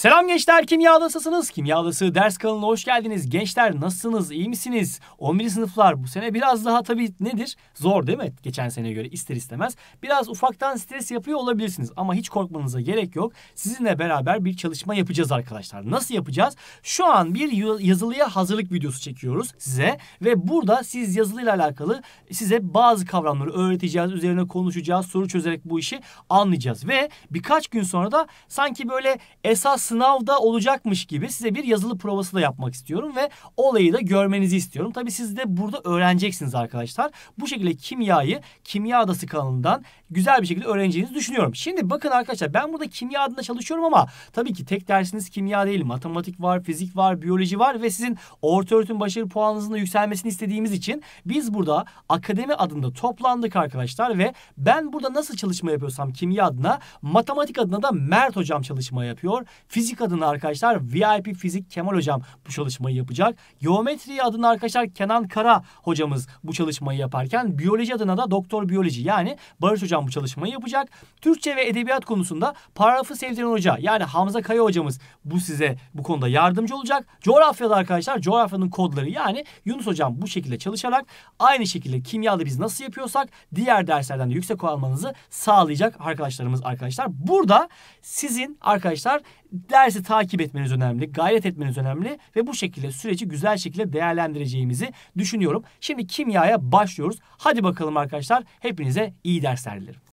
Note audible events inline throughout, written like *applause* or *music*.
Selam gençler, kimyadasısınız. Kimyadası ders kanalına hoş geldiniz. Gençler nasılsınız, iyi misiniz? 11. sınıflar bu sene biraz daha tabii nedir? Zor değil mi? Geçen seneye göre ister istemez. Biraz ufaktan stres yapıyor olabilirsiniz ama hiç korkmanıza gerek yok. Sizinle beraber bir çalışma yapacağız arkadaşlar. Nasıl yapacağız? Şu an bir yazılıya hazırlık videosu çekiyoruz size ve burada siz yazılıyla alakalı size bazı kavramları öğreteceğiz, üzerine konuşacağız, soru çözerek bu işi anlayacağız ve birkaç gün sonra da sanki böyle esas sınavda olacakmış gibi size bir yazılı provası da yapmak istiyorum ve olayı da görmenizi istiyorum. Tabii siz de burada öğreneceksiniz arkadaşlar. Bu şekilde kimyayı Kimya Adası kanalından güzel bir şekilde öğreneceğinizi düşünüyorum. Şimdi bakın arkadaşlar ben burada kimya adında çalışıyorum ama tabii ki tek dersiniz kimya değil. Matematik var, fizik var, biyoloji var ve sizin orta öğretim başarı puanınızın da yükselmesini istediğimiz için biz burada akademi adında toplandık arkadaşlar ve ben burada nasıl çalışma yapıyorsam kimya adına matematik adına da Mert hocam çalışma yapıyor. Fizik adına arkadaşlar VIP Fizik Kemal hocam bu çalışmayı yapacak. Geometri adına arkadaşlar Kenan Kara hocamız bu çalışmayı yaparken biyoloji adına da Doktor Biyoloji yani Barış hocam bu çalışmayı yapacak. Türkçe ve edebiyat konusunda paragrafı sevdiren hoca yani Hamza Kaya hocamız bu size bu konuda yardımcı olacak. Coğrafyada arkadaşlar coğrafyanın kodları yani Yunus hocam bu şekilde çalışarak aynı şekilde kimyada biz nasıl yapıyorsak diğer derslerden de yüksek almanızı sağlayacak arkadaşlarımız arkadaşlar. Burada sizin arkadaşlar dersi takip etmeniz önemli, gayret etmeniz önemli ve bu şekilde süreci güzel şekilde değerlendireceğimizi düşünüyorum. Şimdi kimyaya başlıyoruz. Hadi bakalım arkadaşlar. Hepinize iyi dersler dilerim.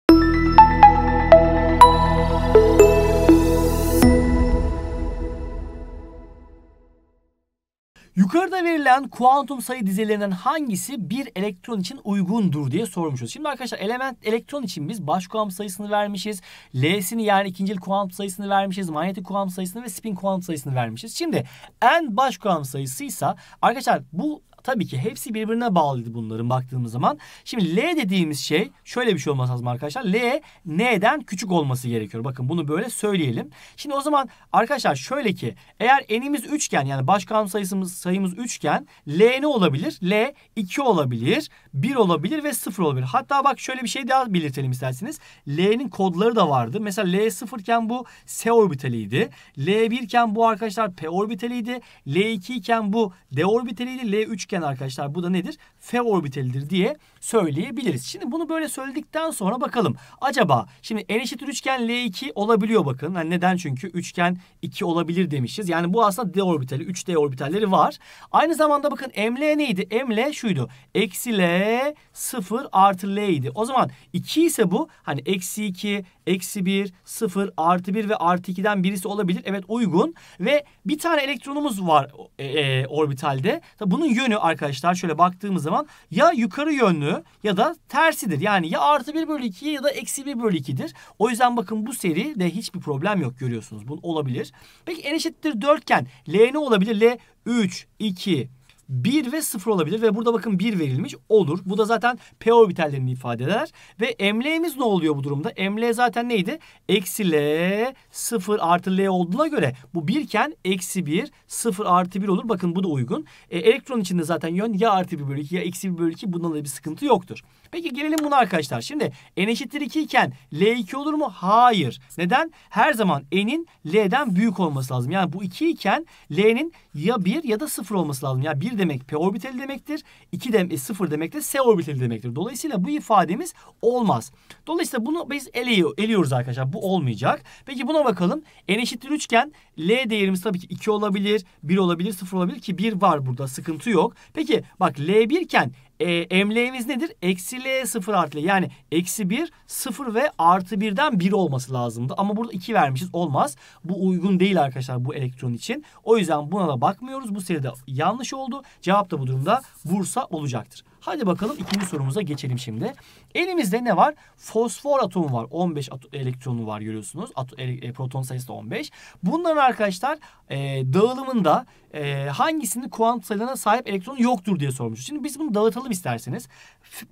Yukarıda verilen kuantum sayı dizelerinden hangisi bir elektron için uygundur diye sormuşuz. Şimdi arkadaşlar element elektron için biz baş kuantum sayısını vermişiz. L'sini yani ikincil kuantum sayısını vermişiz. Manyetik kuantum sayısını ve spin kuantum sayısını vermişiz. Şimdi en baş kuantum sayısıysa arkadaşlar bu Tabii ki hepsi birbirine bağlıydı bunların baktığımız zaman. Şimdi L dediğimiz şey şöyle bir şey olması lazım arkadaşlar. L N'den küçük olması gerekiyor. Bakın bunu böyle söyleyelim. Şimdi o zaman arkadaşlar şöyle ki eğer n'imiz üçgen yani başkan sayısımız sayımız üçgen L ne olabilir? L 2 olabilir, 1 olabilir ve 0 olabilir. Hatta bak şöyle bir şey daha belirtelim isterseniz. L'nin kodları da vardı. Mesela L 0 iken bu S orbitaliydi. L 1 iken bu arkadaşlar P orbitaliydi. L 2 iken bu D orbitaliydi. L 3 iken üçgen arkadaşlar bu da nedir? F orbitalidir diye söyleyebiliriz. Şimdi bunu böyle söyledikten sonra bakalım. Acaba şimdi n eşittir üçgen L2 olabiliyor bakın. Yani neden? Çünkü üçgen 2 olabilir demişiz. Yani bu aslında D orbitali, 3D orbitalleri var. Aynı zamanda bakın ML neydi? ML şuydu. Eksi L 0 artı L idi. O zaman 2 ise bu hani eksi 2, eksi 1, 0, artı 1 ve artı 2'den birisi olabilir. Evet uygun. Ve bir tane elektronumuz var e, e, orbitalde. Tabii bunun yönü arkadaşlar şöyle baktığımız zaman ya yukarı yönlü ya da tersidir. Yani ya artı 1 bölü 2 ya da eksi 1 bölü 2'dir. O yüzden bakın bu seri de hiçbir problem yok görüyorsunuz. Bu olabilir. Peki n eşittir 4 iken L ne olabilir? L 3, 2, 1 ve 0 olabilir ve burada bakın 1 verilmiş olur. Bu da zaten p orbitallerini ifade eder. Ve ml'miz ne oluyor bu durumda? ml zaten neydi? Eksi l 0 artı l olduğuna göre bu 1 iken eksi 1 0 artı 1 olur. Bakın bu da uygun. E, elektron içinde zaten yön ya artı 1 bölü 2 ya eksi 1 bölü 2 bundan da bir sıkıntı yoktur. Peki gelelim buna arkadaşlar. Şimdi n eşittir 2 iken l2 olur mu? Hayır. Neden? Her zaman n'in l'den büyük olması lazım. Yani bu 2 iken l'nin ya 1 ya da 0 olması lazım. Yani 1 demek p orbitali demektir. 2 de 0 demek de s orbitali demektir. Dolayısıyla bu ifademiz olmaz. Dolayısıyla bunu biz eliyor, eliyoruz arkadaşlar. Bu olmayacak. Peki buna bakalım. n eşittir üçgen L değerimiz tabii ki 2 olabilir, 1 olabilir, 0 olabilir ki 1 var burada. Sıkıntı yok. Peki bak L1 iken e, ML'miz nedir? Eksi L 0 artı L. Yani eksi 1, 0 ve artı 1'den 1 olması lazımdı. Ama burada 2 vermişiz. Olmaz. Bu uygun değil arkadaşlar bu elektron için. O yüzden buna da bakmıyoruz. Bu seride yanlış oldu. Cevap da bu durumda Bursa olacaktır. Hadi bakalım ikinci sorumuza geçelim şimdi. Elimizde ne var? Fosfor atomu var. 15 elektronu var görüyorsunuz. At e, proton sayısı da 15. Bunların arkadaşlar e, dağılımında e, hangisinin kuantum sayılarına sahip elektronu yoktur diye sormuş. Şimdi biz bunu dağıtalım isterseniz.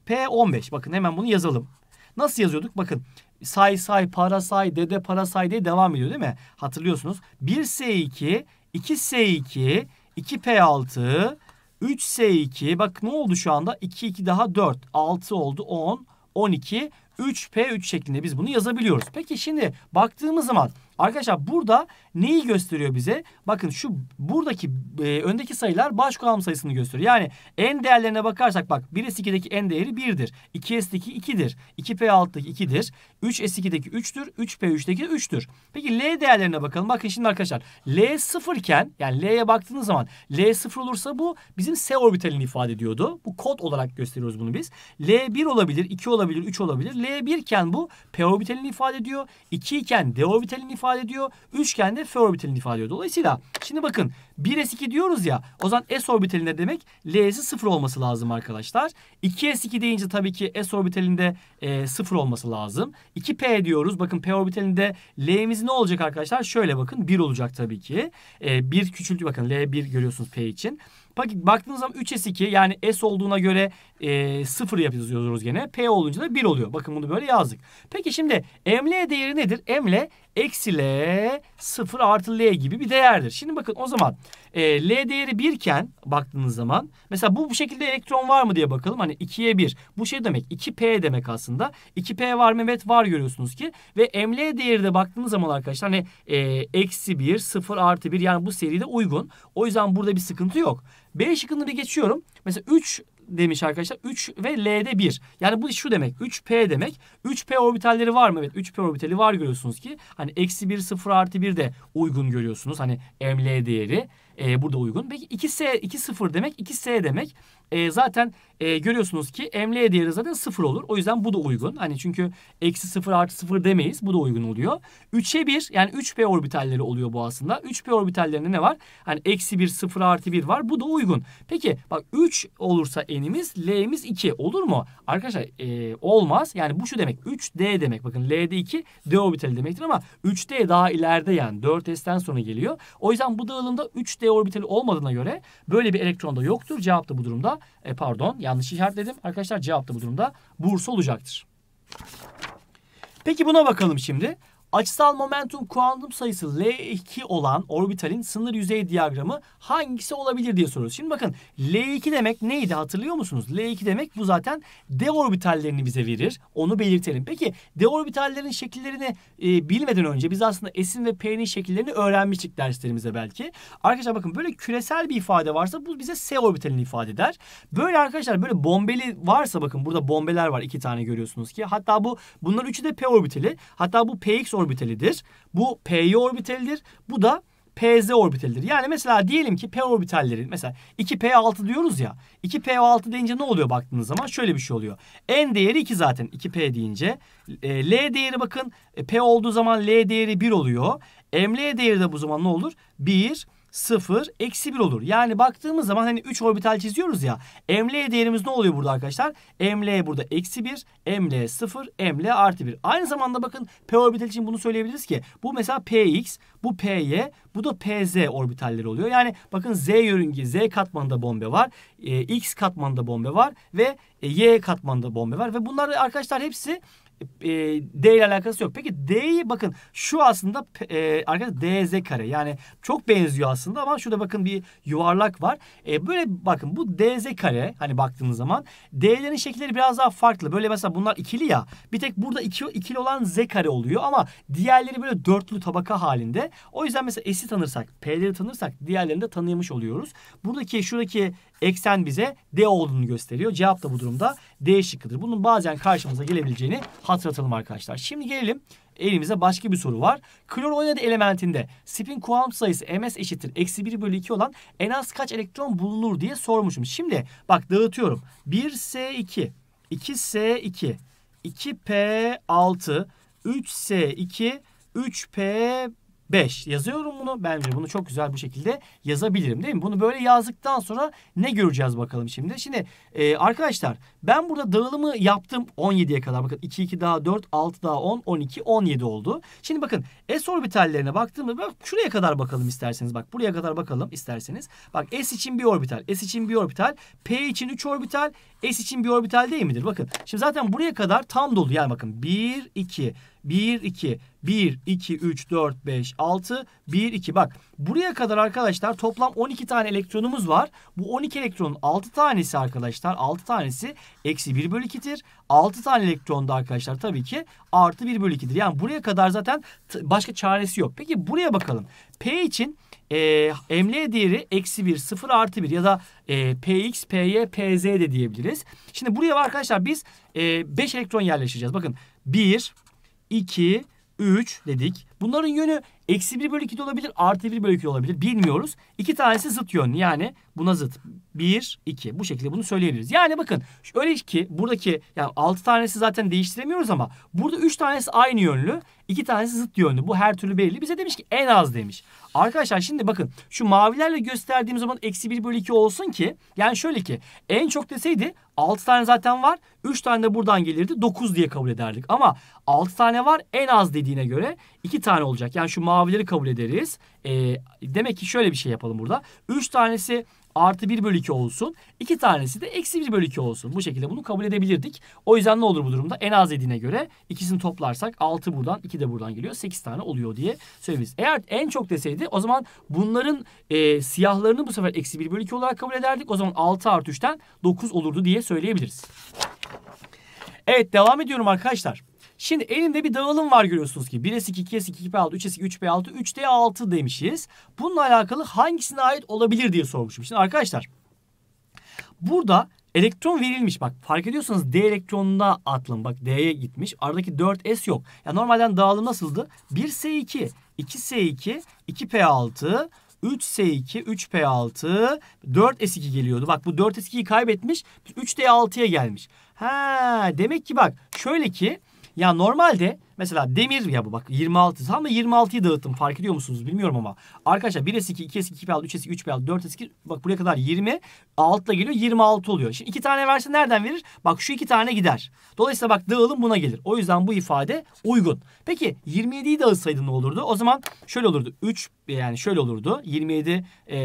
P15 bakın hemen bunu yazalım. Nasıl yazıyorduk? Bakın say say para say dede para say diye devam ediyor değil mi? Hatırlıyorsunuz. 1S2 2S2 2P6 3S2 bak ne oldu şu anda? 2 2 daha 4 6 oldu 10 12 3P3 şeklinde biz bunu yazabiliyoruz. Peki şimdi baktığımız zaman Arkadaşlar burada neyi gösteriyor bize? Bakın şu buradaki e, öndeki sayılar baş kuantum sayısını gösteriyor. Yani n değerlerine bakarsak bak 1s2'deki n değeri 1'dir. 2s2'deki 2'dir. 2p6'daki 2'dir. 3s2'deki 3'tür. 3p3'teki 3'tür. Peki l değerlerine bakalım. Bakın şimdi arkadaşlar l 0 iken yani l'ye baktığınız zaman l 0 olursa bu bizim s orbitalini ifade ediyordu. Bu kod olarak gösteriyoruz bunu biz. l 1 olabilir, 2 olabilir, 3 olabilir. l 1 iken bu p orbitalini ifade ediyor. 2 iken d orbitalini ifade ediyor. 3 iken de f orbitalini ifade ediyor. Dolayısıyla şimdi bakın 1s2 diyoruz ya o zaman s orbitali ne demek? L'si 0 olması lazım arkadaşlar. 2s2 deyince tabii ki s orbitalinde e, 0 olması lazım. 2p diyoruz. Bakın p orbitalinde L'miz ne olacak arkadaşlar? Şöyle bakın 1 olacak tabii ki. E, 1 küçültü bakın L1 görüyorsunuz p için. Bak, baktığınız zaman 3S2 yani S olduğuna göre e, 0 yapıyoruz gene. P olunca da 1 oluyor. Bakın bunu böyle yazdık. Peki şimdi ML değeri nedir? ML eksi L 0 artı L gibi bir değerdir. Şimdi bakın o zaman e, L değeri 1 iken baktığınız zaman mesela bu bu şekilde elektron var mı diye bakalım. Hani 2'ye 1. Bu şey demek 2P demek aslında. 2P var mı? Evet var görüyorsunuz ki. Ve ML değeri de baktığınız zaman arkadaşlar hani e, eksi 1, 0 artı 1 yani bu seride uygun. O yüzden burada bir sıkıntı yok. B şıkkını bir geçiyorum. Mesela 3 demiş arkadaşlar. 3 ve L'de 1. Yani bu şu demek. 3P demek. 3P orbitalleri var mı? Evet 3P orbitali var görüyorsunuz ki. Hani eksi 1 0 artı 1 de uygun görüyorsunuz. Hani ML değeri e, burada uygun. Peki 2S 2 0 demek 2S demek. E, zaten e, görüyorsunuz ki ML değeri zaten 0 olur. O yüzden bu da uygun. Hani çünkü eksi 0 artı 0 demeyiz. Bu da uygun oluyor. 3'e 1 yani 3P orbitalleri oluyor bu aslında. 3P orbitallerinde ne var? Hani eksi 1 0 artı 1 var. Bu da uygun. Peki bak 3 olursa n'imiz L'miz 2 olur mu? Arkadaşlar e, olmaz. Yani bu şu demek 3D demek. Bakın L'de 2 D orbitali demektir ama 3D daha ileride yani 4S'ten sonra geliyor. O yüzden bu dağılımda 3D orbitali olmadığına göre böyle bir elektron da yoktur. Cevap da bu durumda e, pardon yanlış işaretledim. Arkadaşlar cevap da bu durumda Bursa olacaktır. Peki buna bakalım şimdi. Açısal momentum kuantum sayısı L2 olan orbitalin sınır yüzey diyagramı hangisi olabilir diye soruyoruz. Şimdi bakın L2 demek neydi hatırlıyor musunuz? L2 demek bu zaten D orbitallerini bize verir. Onu belirtelim. Peki D orbitallerin şekillerini e, bilmeden önce biz aslında S'in ve P'nin şekillerini öğrenmiştik derslerimizde belki. Arkadaşlar bakın böyle küresel bir ifade varsa bu bize S orbitalini ifade eder. Böyle arkadaşlar böyle bombeli varsa bakın burada bombeler var iki tane görüyorsunuz ki. Hatta bu bunlar üçü de P orbitali. Hatta bu Px orbitalidir. Bu Py orbitalidir. Bu da PZ orbitalidir. Yani mesela diyelim ki P orbitalleri mesela 2P6 diyoruz ya. 2P6 deyince ne oluyor baktığınız zaman? Şöyle bir şey oluyor. N değeri 2 zaten 2P deyince. E, L değeri bakın e, P olduğu zaman L değeri 1 oluyor. ML değeri de bu zaman ne olur? 1 0, eksi 1 olur. Yani baktığımız zaman hani 3 orbital çiziyoruz ya. ML değerimiz ne oluyor burada arkadaşlar? ML burada eksi 1, ML 0, ML artı 1. Aynı zamanda bakın P orbital için bunu söyleyebiliriz ki bu mesela PX, bu PY, bu da PZ orbitalleri oluyor. Yani bakın Z yörünge, Z katmanında bombe var. E, X katmanında bombe var ve e, Y katmanında bombe var. Ve bunlar arkadaşlar hepsi e, D ile alakası yok. Peki D'yi bakın şu aslında e, arkadaşlar DZ kare. Yani çok benziyor aslında ama şurada bakın bir yuvarlak var. E, böyle bakın bu DZ kare hani baktığınız zaman D'lerin şekilleri biraz daha farklı. Böyle mesela bunlar ikili ya. Bir tek burada iki, ikili olan Z kare oluyor ama diğerleri böyle dörtlü tabaka halinde. O yüzden mesela S'i tanırsak, P'leri tanırsak diğerlerini de tanıyamış oluyoruz. Buradaki şuradaki eksen bize D olduğunu gösteriyor. Cevap da bu durumda D şıkkıdır. Bunun bazen karşımıza gelebileceğini hatırlatalım arkadaşlar. Şimdi gelelim elimize başka bir soru var. Klor oynadı elementinde spin kuantum sayısı ms eşittir eksi 1 bölü 2 olan en az kaç elektron bulunur diye sormuşum. Şimdi bak dağıtıyorum. 1s2, 2s2, 2p6, 3s2, 3p 5 yazıyorum bunu. Bence bunu çok güzel bu şekilde yazabilirim değil mi? Bunu böyle yazdıktan sonra ne göreceğiz bakalım şimdi. Şimdi e, arkadaşlar ben burada dağılımı yaptım 17'ye kadar. Bakın 2 2 daha 4 6 daha 10 12 17 oldu. Şimdi bakın S orbitallerine baktığımda bak şuraya kadar bakalım isterseniz. Bak buraya kadar bakalım isterseniz. Bak S için bir orbital, S için bir orbital, P için 3 orbital, S için bir orbital değil midir? Bakın şimdi zaten buraya kadar tam dolu. Yani bakın 1 2 1, 2, 1, 2, 3, 4, 5, 6, 1, 2. Bak buraya kadar arkadaşlar toplam 12 tane elektronumuz var. Bu 12 elektronun 6 tanesi arkadaşlar 6 tanesi eksi 1 bölü 2'dir. 6 tane elektron da arkadaşlar tabii ki artı 1 bölü 2'dir. Yani buraya kadar zaten başka çaresi yok. Peki buraya bakalım. P için e, emle değeri eksi 1, 0 artı 1 ya da e, Px, Py, Pz de diyebiliriz. Şimdi buraya arkadaşlar biz 5 e, elektron yerleştireceğiz. Bakın 1, 2, 3 dedik. Bunların yönü eksi 1 bölü 2 de olabilir, artı 1 bölü 2 de olabilir. Bilmiyoruz. İki tanesi zıt yön. Yani buna zıt. 1, 2. Bu şekilde bunu söyleyebiliriz. Yani bakın öyle ki buradaki yani 6 tanesi zaten değiştiremiyoruz ama burada 3 tanesi aynı yönlü. 2 tanesi zıt yönlü. Bu her türlü belli. Bize demiş ki en az demiş. Arkadaşlar şimdi bakın şu mavilerle gösterdiğim zaman eksi 1 bölü 2 olsun ki yani şöyle ki en çok deseydi 6 tane zaten var. 3 tane de buradan gelirdi. 9 diye kabul ederdik. Ama 6 tane var en az dediğine göre 2 tane olacak. Yani şu mavileri kabul ederiz. E, demek ki şöyle bir şey yapalım burada. 3 tanesi artı 1 bölü 2 olsun. 2 tanesi de eksi 1 bölü 2 olsun. Bu şekilde bunu kabul edebilirdik. O yüzden ne olur bu durumda? En az dediğine göre ikisini toplarsak 6 buradan 2 de buradan geliyor. 8 tane oluyor diye söyleyebiliriz. Eğer en çok deseydi o zaman bunların e, siyahlarını bu sefer eksi 1 bölü 2 olarak kabul ederdik. O zaman 6 artı 3'ten 9 olurdu diye söyleyebiliriz. Evet devam ediyorum arkadaşlar. Şimdi elimde bir dağılım var görüyorsunuz ki. 1S2, 2S2, 2P6, 3S2, 3P6, 3D6 demişiz. Bununla alakalı hangisine ait olabilir diye sormuşum. Şimdi arkadaşlar burada elektron verilmiş. Bak fark ediyorsanız D elektronuna atlım. Bak D'ye gitmiş. Aradaki 4S yok. Ya normalden dağılım nasıldı? 1S2, 2S2, 2P6, 3S2, 3P6, 4S2 geliyordu. Bak bu 4S2'yi kaybetmiş. 3D6'ya gelmiş. Ha demek ki bak şöyle ki ya normalde mesela demir ya bu bak 26 tam da 26'yı dağıttım fark ediyor musunuz bilmiyorum ama. Arkadaşlar 1S2, 2S2, 2P6, 3S2, 3P6, 4S2 bak buraya kadar 20 altla geliyor 26 oluyor. Şimdi iki tane verse nereden verir? Bak şu iki tane gider. Dolayısıyla bak dağılım buna gelir. O yüzden bu ifade uygun. Peki 27'yi dağıtsaydı ne olurdu? O zaman şöyle olurdu. 3 yani şöyle olurdu. 27 ee,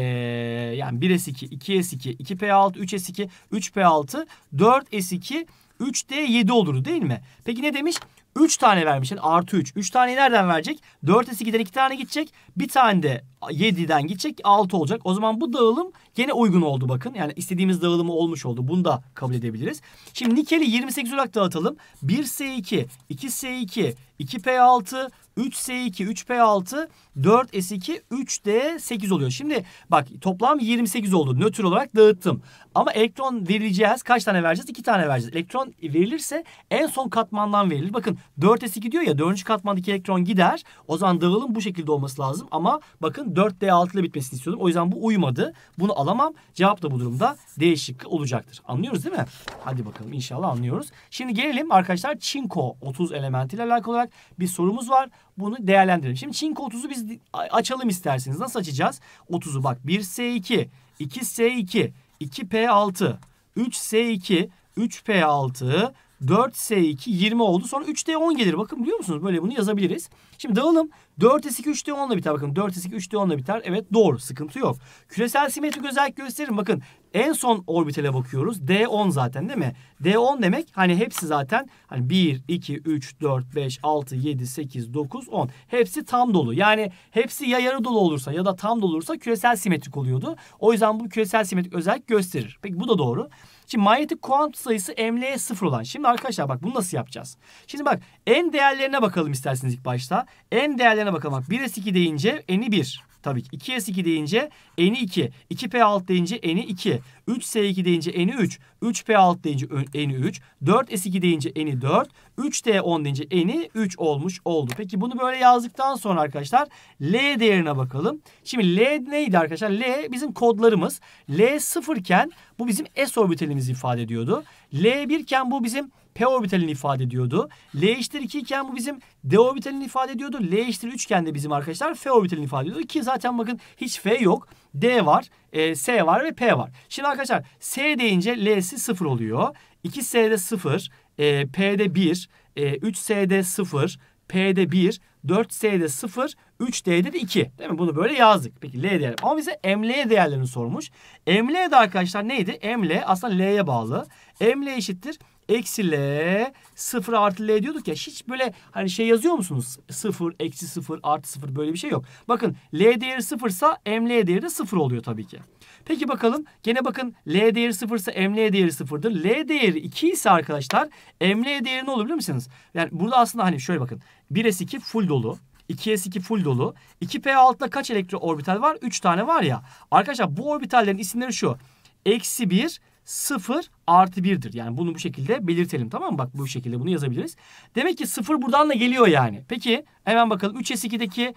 yani 1S2, 2S2, 2P6, 3S2, 3P6, 4S2 3D 7 olurdu değil mi? Peki ne demiş? 3 tane vermiş. Yani artı 3. 3 taneyi nereden verecek? 4S2'den 2 tane gidecek. Bir tane de 7'den gidecek 6 olacak. O zaman bu dağılım gene uygun oldu bakın. Yani istediğimiz dağılımı olmuş oldu. Bunu da kabul edebiliriz. Şimdi nikeli 28 olarak dağıtalım. 1S2, 2S2, 2P6, 3S2, 3P6, 4S2, 3D8 oluyor. Şimdi bak toplam 28 oldu. Nötr olarak dağıttım. Ama elektron verileceğiz. Kaç tane vereceğiz? 2 tane vereceğiz. Elektron verilirse en son katmandan verilir. Bakın 4S2 diyor ya 4. katmandaki elektron gider. O zaman dağılım bu şekilde olması lazım. Ama bakın 4D6 ile bitmesini istiyordum. O yüzden bu uymadı. Bunu alamam. Cevap da bu durumda D olacaktır. Anlıyoruz değil mi? Hadi bakalım inşallah anlıyoruz. Şimdi gelelim arkadaşlar çinko 30 elementiyle alakalı olarak bir sorumuz var. Bunu değerlendirelim. Şimdi çinko 30'u biz açalım isterseniz. Nasıl açacağız? 30'u bak 1S2, 2S2, 2P6, 3S2, 3P6, 4S2 20 oldu. Sonra 3D10 gelir. Bakın biliyor musunuz? Böyle bunu yazabiliriz. Şimdi dağılım 4S2 3D10 ile biter. Bakın 4S2 3D10 ile biter. Evet doğru. Sıkıntı yok. Küresel simetrik özellik gösteririm. Bakın en son orbitale bakıyoruz. D10 zaten değil mi? D10 demek hani hepsi zaten hani 1, 2, 3, 4, 5, 6, 7, 8, 9, 10. Hepsi tam dolu. Yani hepsi ya yarı dolu olursa ya da tam dolu olursa küresel simetrik oluyordu. O yüzden bu küresel simetrik özellik gösterir. Peki bu da doğru. Şimdi manyetik kuantum sayısı ML'ye sıfır olan. Şimdi arkadaşlar bak bunu nasıl yapacağız? Şimdi bak en değerlerine bakalım isterseniz ilk başta. En değerlerine bakalım. Bak 1S2 deyince eni 1. Tabii ki 2S2 deyince eni 2. 2P6 deyince eni 2. 3S2 deyince eni 3. 3P6 deyince eni 3. 4S2 deyince eni 4. 3D10 deyince eni 3 olmuş oldu. Peki bunu böyle yazdıktan sonra arkadaşlar L değerine bakalım. Şimdi L neydi arkadaşlar? L bizim kodlarımız. L sıfırken bu bizim S orbitalimizi ifade ediyordu. L 1 iken bu bizim P orbitalini ifade ediyordu. L eşittir 2 iken bu bizim D orbitalini ifade ediyordu. L eşittir 3 iken de bizim arkadaşlar F orbitalini ifade ediyordu. Ki zaten bakın hiç F yok. D var, e, S var ve P var. Şimdi arkadaşlar S deyince L'si 0 oluyor. 2S'de 0, e, P'de 1, e, 3S'de 0, P'de 1, 4S'de 0, 3D'de de 2. Değil mi? Bunu böyle yazdık. Peki L değer. Ama bize ML değerlerini sormuş. ML de arkadaşlar neydi? ML aslında L'ye bağlı. ML eşittir eksi L 0 artı L diyorduk ya hiç böyle hani şey yazıyor musunuz? 0 eksi 0 artı 0 böyle bir şey yok. Bakın L değeri 0 ise ML değeri de 0 oluyor tabii ki. Peki bakalım gene bakın L değeri 0 ise ML değeri 0'dır. L değeri 2 ise arkadaşlar ML değeri ne olur biliyor musunuz? Yani burada aslında hani şöyle bakın 1S2 full dolu. 2s2 full dolu. 2p6'da kaç elektron orbital var? 3 tane var ya. Arkadaşlar bu orbitallerin isimleri şu. Eksi 1, 0 artı 1'dir. Yani bunu bu şekilde belirtelim tamam mı? Bak bu şekilde bunu yazabiliriz. Demek ki 0 buradan da geliyor yani. Peki hemen bakalım 3S2'deki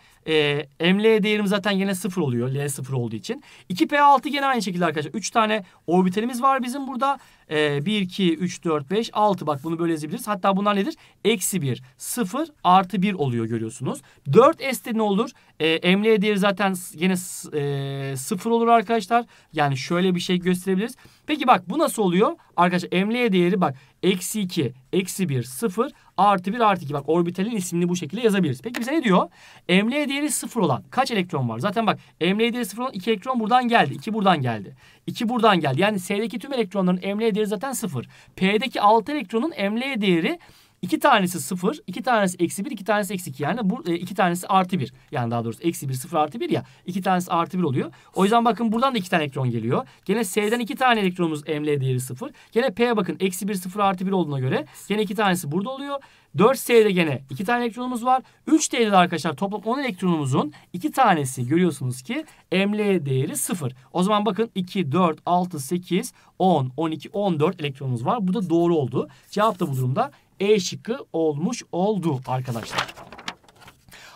e, ML değerim zaten yine 0 oluyor. L 0 olduğu için. 2P6 gene aynı şekilde arkadaşlar. 3 tane orbitalimiz var bizim burada. E, 1, 2, 3, 4, 5, 6. Bak bunu böyle yazabiliriz. Hatta bunlar nedir? Eksi 1, 0 artı 1 oluyor görüyorsunuz. 4S'te ne olur? E, ML değeri zaten yine e, 0 olur arkadaşlar. Yani şöyle bir şey gösterebiliriz. Peki bak bu nasıl oluyor? Arkadaşlar ML değeri bak eksi 2, eksi 1, 0 artı 1 artı 2. Bak orbitalin ismini bu şekilde yazabiliriz. Peki bize ne diyor? ML değeri 0 olan kaç elektron var? Zaten bak ML değeri 0 olan 2 elektron buradan geldi. 2 buradan geldi. 2 buradan geldi. Yani S'deki tüm elektronların ML değeri zaten 0. P'deki 6 elektronun ML değeri İki tanesi sıfır, iki tanesi eksi bir, iki tanesi eksi iki. Yani bu e, iki tanesi artı bir. Yani daha doğrusu eksi bir, sıfır artı bir ya. iki tanesi artı bir oluyor. O yüzden bakın buradan da iki tane elektron geliyor. Gene S'den iki tane elektronumuz ML değeri sıfır. Gene P'ye bakın eksi bir, sıfır artı bir olduğuna göre gene iki tanesi burada oluyor. 4S'de gene iki tane elektronumuz var. 3D'de de arkadaşlar toplam 10 elektronumuzun iki tanesi görüyorsunuz ki ML değeri 0. O zaman bakın 2, 4, 6, 8, 10, 12, 14 elektronumuz var. Bu da doğru oldu. Cevap da bu durumda e şıkkı olmuş oldu arkadaşlar.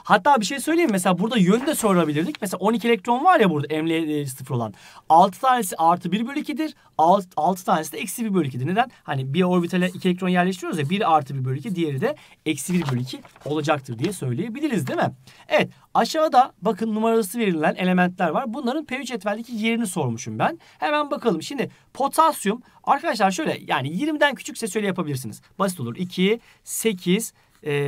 Hatta bir şey söyleyeyim mesela burada yönü de sorabilirdik. Mesela 12 elektron var ya burada emniyet sıfır olan. 6 tanesi artı 1 bölü 2'dir. 6, 6 tanesi de eksi 1 bölü 2'dir. Neden? Hani bir orbitale 2 elektron yerleştiriyoruz ya. 1 artı 1 bölü 2 diğeri de eksi 1 bölü 2 olacaktır diye söyleyebiliriz değil mi? Evet aşağıda bakın numarası verilen elementler var. Bunların P3 cetveldeki yerini sormuşum ben. Hemen bakalım. Şimdi potasyum arkadaşlar şöyle yani 20'den küçükse şöyle yapabilirsiniz. Basit olur. 2, 8,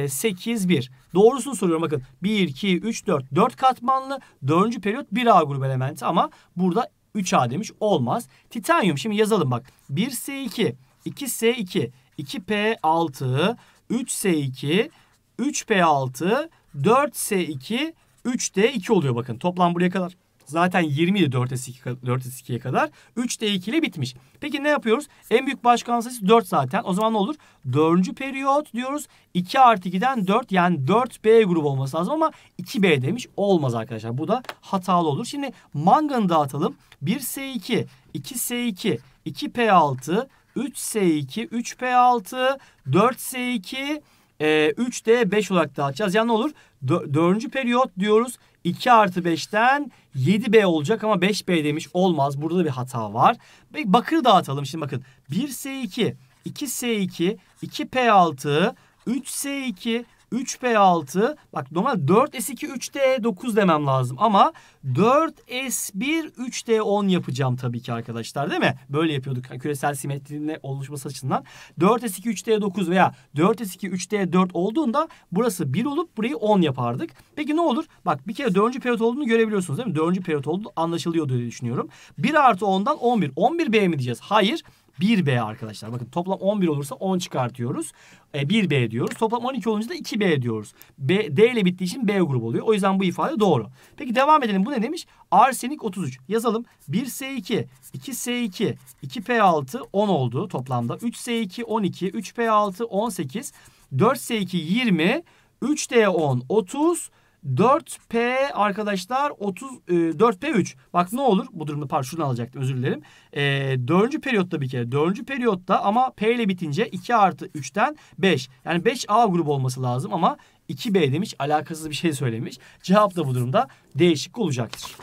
8, 1. Doğrusunu soruyorum bakın. 1, 2, 3, 4. 4 katmanlı. 4. periyot 1A grubu elementi ama burada 3A demiş. Olmaz. Titanyum şimdi yazalım bak. 1S2, 2S2, 2P6, 3S2, 3P6, 4S2, 3D2 oluyor bakın. Toplam buraya kadar Zaten 20 idi 4S2, 4S2'ye kadar. 3D2 ile bitmiş. Peki ne yapıyoruz? En büyük başkan sayısı 4 zaten. O zaman ne olur? 4. periyot diyoruz. 2 artı 2'den 4 yani 4B grubu olması lazım ama 2B demiş. Olmaz arkadaşlar. Bu da hatalı olur. Şimdi manganı dağıtalım. 1S2, 2S2, 2P6, 3S2, 3P6, 4S2, e, 3D 5 olarak dağıtacağız. Yani ne olur? Dördüncü periyot diyoruz. 2 artı 5'ten 7B olacak ama 5B demiş olmaz. Burada da bir hata var. Bakır dağıtalım şimdi bakın. 1S2, 2S2, 2P6, 3S2, 3P6 bak normal 4S2 3D9 demem lazım ama 4S1 3D10 yapacağım tabii ki arkadaşlar değil mi? Böyle yapıyorduk küresel simetrinin oluşması açısından. 4S2 3D9 veya 4S2 3D4 olduğunda burası 1 olup burayı 10 yapardık. Peki ne olur? Bak bir kere 4. periyot olduğunu görebiliyorsunuz değil mi? 4. periyot olduğu anlaşılıyor diye düşünüyorum. 1 artı 10'dan 11. 11B mi diyeceğiz? Hayır. 1B arkadaşlar. Bakın toplam 11 olursa 10 çıkartıyoruz. E, 1B diyoruz. Toplam 12 olunca da 2B diyoruz. B, D ile bittiği için B grubu oluyor. O yüzden bu ifade doğru. Peki devam edelim. Bu ne demiş? Arsenik 33. Yazalım. 1S2, 2S2, 2P6 10 oldu toplamda. 3S2 12, 3P6 18, 4S2 20, 3D10 30, 4P arkadaşlar 30 e, 4P3. Bak ne olur bu durumda pardon şunu alacaktım özür dilerim. E, 4. periyotta bir kere. 4. periyotta ama P ile bitince 2 artı 3'ten 5. Yani 5A grubu olması lazım ama 2B demiş. Alakasız bir şey söylemiş. Cevap da bu durumda değişik olacaktır.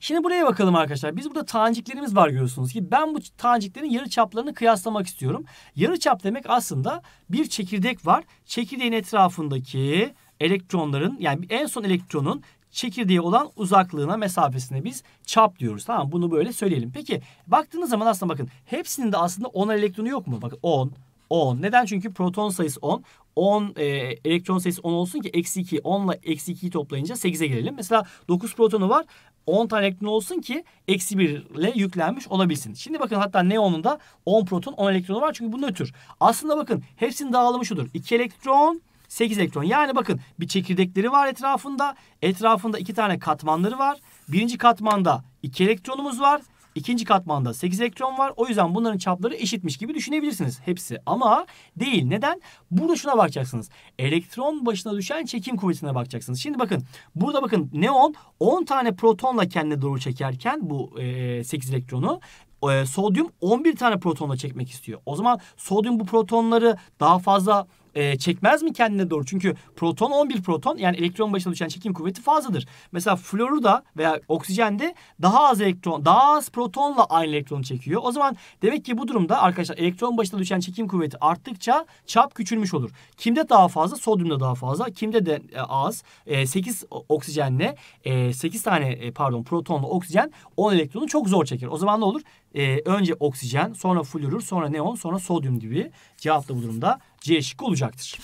Şimdi buraya bakalım arkadaşlar. Biz burada taneciklerimiz var görüyorsunuz ki ben bu taneciklerin yarı çaplarını kıyaslamak istiyorum. Yarı çap demek aslında bir çekirdek var. Çekirdeğin etrafındaki elektronların yani en son elektronun çekirdeğe olan uzaklığına mesafesine biz çap diyoruz. Tamam bunu böyle söyleyelim. Peki baktığınız zaman aslında bakın hepsinin de aslında 10 elektronu yok mu? Bakın 10, 10. Neden? Çünkü proton sayısı 10. 10 e, elektron sayısı 10 olsun ki eksi 2 10 ile eksi 2'yi toplayınca 8'e gelelim. Mesela 9 protonu var. 10 tane elektron olsun ki eksi 1 ile yüklenmiş olabilsin. Şimdi bakın hatta neonun da 10 proton 10 elektronu var çünkü bu nötr. Aslında bakın hepsinin dağılımı şudur. 2 elektron 8 elektron. Yani bakın bir çekirdekleri var etrafında. Etrafında iki tane katmanları var. Birinci katmanda 2 elektronumuz var. İkinci katmanda 8 elektron var. O yüzden bunların çapları eşitmiş gibi düşünebilirsiniz hepsi. Ama değil. Neden? Burada şuna bakacaksınız. Elektron başına düşen çekim kuvvetine bakacaksınız. Şimdi bakın burada bakın neon 10 tane protonla kendine doğru çekerken bu e, 8 elektronu e, sodyum 11 tane protonla çekmek istiyor. O zaman sodyum bu protonları daha fazla e, çekmez mi kendine doğru? Çünkü proton 11 proton yani elektron başına düşen çekim kuvveti fazladır. Mesela floru da veya oksijende daha az elektron, daha az protonla aynı elektronu çekiyor. O zaman demek ki bu durumda arkadaşlar elektron başına düşen çekim kuvveti arttıkça çap küçülmüş olur. Kimde daha fazla? Sodyumda daha fazla. Kimde de e, az? E, 8 oksijenle e, 8 tane e, pardon protonla oksijen 10 elektronu çok zor çeker. O zaman ne olur? E, önce oksijen, sonra florür, sonra neon, sonra sodyum gibi. Cevap da bu durumda C şıkkı olacaktır.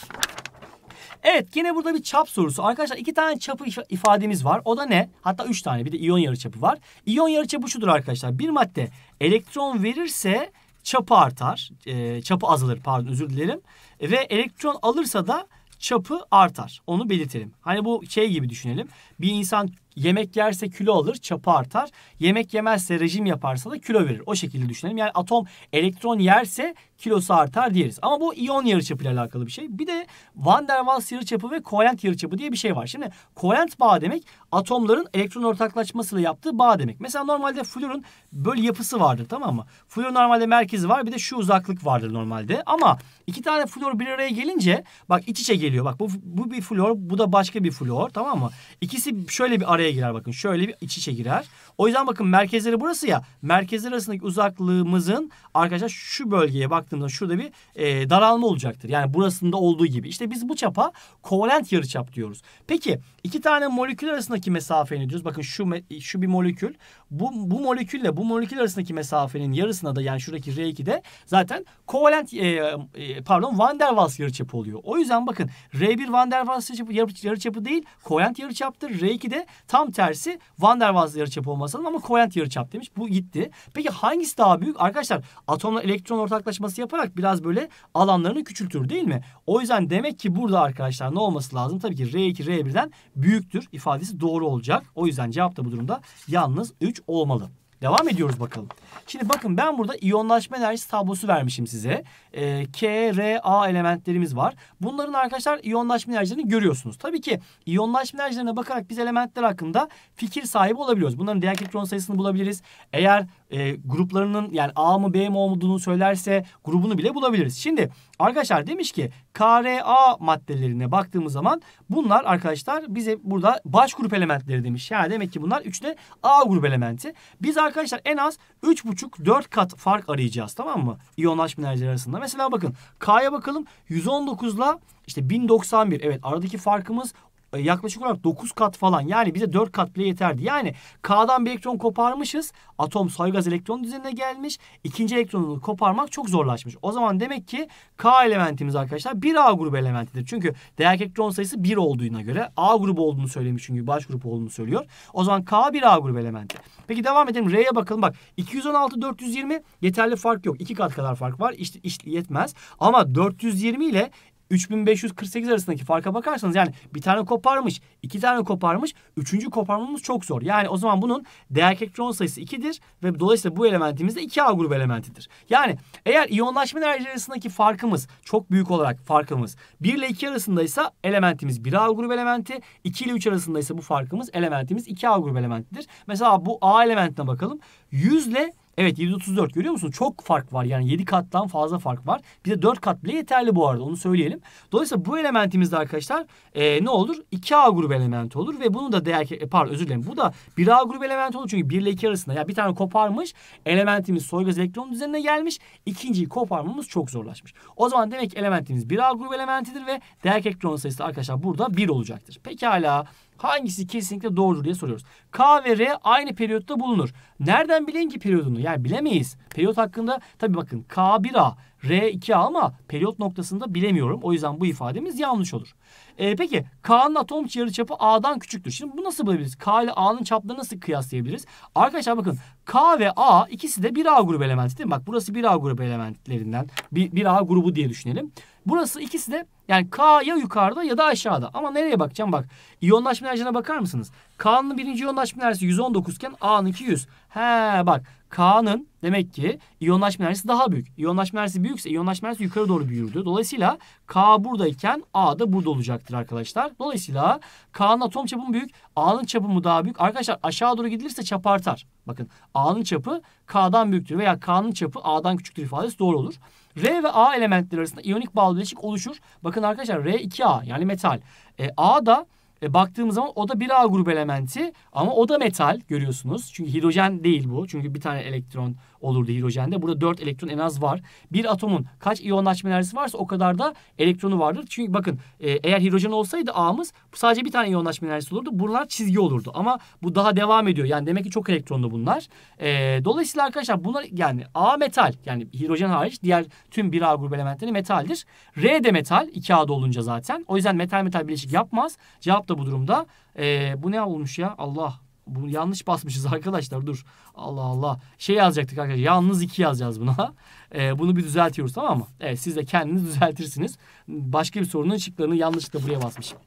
Evet yine burada bir çap sorusu. Arkadaşlar iki tane çapı ifademiz var. O da ne? Hatta üç tane bir de iyon yarıçapı var. İyon yarıçapı şudur arkadaşlar. Bir madde elektron verirse çapı artar. E, çapı azalır pardon özür dilerim. Ve elektron alırsa da çapı artar. Onu belirtelim. Hani bu şey gibi düşünelim. Bir insan yemek yerse kilo alır, çapı artar. Yemek yemezse rejim yaparsa da kilo verir. O şekilde düşünelim. Yani atom elektron yerse kilosu artar diyeriz. Ama bu iyon yarıçapı ile alakalı bir şey. Bir de Van der Waals yarıçapı ve kovalent yarıçapı diye bir şey var. Şimdi kovalent bağ demek atomların elektron ortaklaşmasıyla yaptığı bağ demek. Mesela normalde florun böyle yapısı vardır tamam mı? Flor normalde merkezi var bir de şu uzaklık vardır normalde. Ama iki tane flor bir araya gelince bak iç içe geliyor. Bak bu, bu bir flor bu da başka bir flor tamam mı? İkisi şöyle bir araya girer bakın. Şöyle bir iç içe girer. O yüzden bakın merkezleri burası ya. Merkezler arasındaki uzaklığımızın arkadaşlar şu bölgeye baktığımda şurada bir e, daralma olacaktır. Yani burasında olduğu gibi. İşte biz bu çapa kovalent yarıçap diyoruz. Peki iki tane molekül arasındaki mesafe ne diyoruz? Bakın şu şu bir molekül. Bu, bu molekülle bu molekül arasındaki mesafenin yarısına da yani şuradaki R2'de zaten kovalent e, e, pardon Van der Waals yarıçapı oluyor. O yüzden bakın R1 Van der Waals yarıçapı, yarıçapı değil kovalent yarıçaptır. R2 de tam tersi Van der Waals yarıçapı olması lazım ama kovalent yarıçap demiş. Bu gitti. Peki hangisi daha büyük? Arkadaşlar atomla elektron ortaklaşması yaparak biraz böyle alanlarını küçültür değil mi? O yüzden demek ki burada arkadaşlar ne olması lazım? Tabii ki R2 R1'den büyüktür ifadesi doğru olacak. O yüzden cevap da bu durumda yalnız 3 olmalı. Devam ediyoruz bakalım. Şimdi bakın ben burada iyonlaşma enerjisi tablosu vermişim size. E, K, R, A elementlerimiz var. Bunların arkadaşlar iyonlaşma enerjilerini görüyorsunuz. Tabii ki iyonlaşma enerjilerine bakarak biz elementler hakkında fikir sahibi olabiliyoruz. Bunların değer elektron sayısını bulabiliriz. Eğer e, gruplarının yani A mı B mi olduğunu söylerse grubunu bile bulabiliriz. Şimdi arkadaşlar demiş ki KRA maddelerine baktığımız zaman bunlar arkadaşlar bize burada baş grup elementleri demiş. Yani demek ki bunlar üçte A grup elementi. Biz arkadaşlar en az 3,5-4 kat fark arayacağız tamam mı? İyonlaşma enerjileri arasında. Mesela bakın K'ya bakalım 119 ile işte 1091 evet aradaki farkımız yaklaşık olarak 9 kat falan yani bize 4 kat bile yeterdi. Yani K'dan bir elektron koparmışız. Atom soygaz elektron düzenine gelmiş. İkinci elektronunu koparmak çok zorlaşmış. O zaman demek ki K elementimiz arkadaşlar 1A grubu elementidir. Çünkü değer elektron sayısı 1 olduğuna göre A grubu olduğunu söylemiş çünkü baş grup olduğunu söylüyor. O zaman K 1A grubu elementi. Peki devam edelim. R'ye bakalım. Bak 216 420 yeterli fark yok. 2 kat kadar fark var. İşte, işte yetmez. Ama 420 ile 3548 arasındaki farka bakarsanız yani bir tane koparmış, iki tane koparmış, üçüncü koparmamız çok zor. Yani o zaman bunun değer elektron sayısı 2'dir ve dolayısıyla bu elementimiz de 2A grubu elementidir. Yani eğer iyonlaşma enerjileri arasındaki farkımız çok büyük olarak farkımız 1 ile 2 arasındaysa elementimiz 1A grubu elementi, 2 ile 3 arasındaysa bu farkımız elementimiz 2A grubu elementidir. Mesela bu A elementine bakalım. 100 ile Evet 734 görüyor musun? Çok fark var. Yani 7 kattan fazla fark var. Bize 4 kat bile yeterli bu arada onu söyleyelim. Dolayısıyla bu elementimizde arkadaşlar e, ne olur? 2A grubu elementi olur ve bunu da değer e, pardon özür dilerim. Bu da 1A grubu elementi olur çünkü 1 ile 2 arasında ya bir tane koparmış elementimiz soygaz elektron düzenine gelmiş. ikinciyi koparmamız çok zorlaşmış. O zaman demek ki elementimiz 1A grubu elementidir ve değer elektron sayısı arkadaşlar burada 1 olacaktır. Pekala hangisi kesinlikle doğrudur diye soruyoruz. K ve R aynı periyotta bulunur. Nereden bilelim ki periyodunu? Yani bilemeyiz. Periyot hakkında tabii bakın K1A, R2A ama periyot noktasında bilemiyorum. O yüzden bu ifademiz yanlış olur. E, peki K'nın atom yarıçapı A'dan küçüktür. Şimdi bu nasıl bulabiliriz? K ile A'nın çaplarını nasıl kıyaslayabiliriz? Arkadaşlar bakın K ve A ikisi de bir A grubu elementi değil mi? Bak burası bir A grubu elementlerinden. Bir, bir A grubu diye düşünelim. Burası ikisi de yani K ya yukarıda ya da aşağıda. Ama nereye bakacağım? Bak iyonlaşma enerjine bakar mısınız? K'nın birinci iyonlaşma enerjisi 119 iken A'nınki 100. He bak K'nın demek ki iyonlaşma enerjisi daha büyük. İyonlaşma enerjisi büyükse iyonlaşma enerjisi yukarı doğru büyürdü. Dolayısıyla K buradayken A da burada olacaktır arkadaşlar. Dolayısıyla K'nın atom çapı büyük? A'nın çapı daha büyük? Arkadaşlar aşağı doğru gidilirse çap artar. Bakın A'nın çapı K'dan büyüktür veya K'nın çapı A'dan küçüktür ifadesi doğru olur. R ve A elementleri arasında iyonik bağlı bileşik oluşur. Bakın arkadaşlar R2A yani metal. E, A da e, baktığımız zaman o da bir A grubu elementi ama o da metal görüyorsunuz. Çünkü hidrojen değil bu. Çünkü bir tane elektron olurdu hidrojende. Burada 4 elektron en az var. Bir atomun kaç iyonlaşma enerjisi varsa o kadar da elektronu vardır. Çünkü bakın e, eğer hidrojen olsaydı A'mız sadece bir tane iyonlaşma enerjisi olurdu. Buralar çizgi olurdu. Ama bu daha devam ediyor. Yani demek ki çok elektronlu bunlar. E, dolayısıyla arkadaşlar bunlar yani A metal yani hidrojen hariç diğer tüm bir A grubu elementleri metaldir. R de metal 2A'da olunca zaten. O yüzden metal metal bileşik yapmaz. Cevap da bu durumda. E, bu ne olmuş ya? Allah bunu yanlış basmışız *laughs* arkadaşlar dur. Allah Allah. Şey yazacaktık arkadaşlar. Yalnız iki yazacağız buna. *laughs* Ee, bunu bir düzeltiyoruz tamam mı? Evet siz de kendiniz düzeltirsiniz. Başka bir sorunun ışıklarını yanlışlıkla buraya basmışım.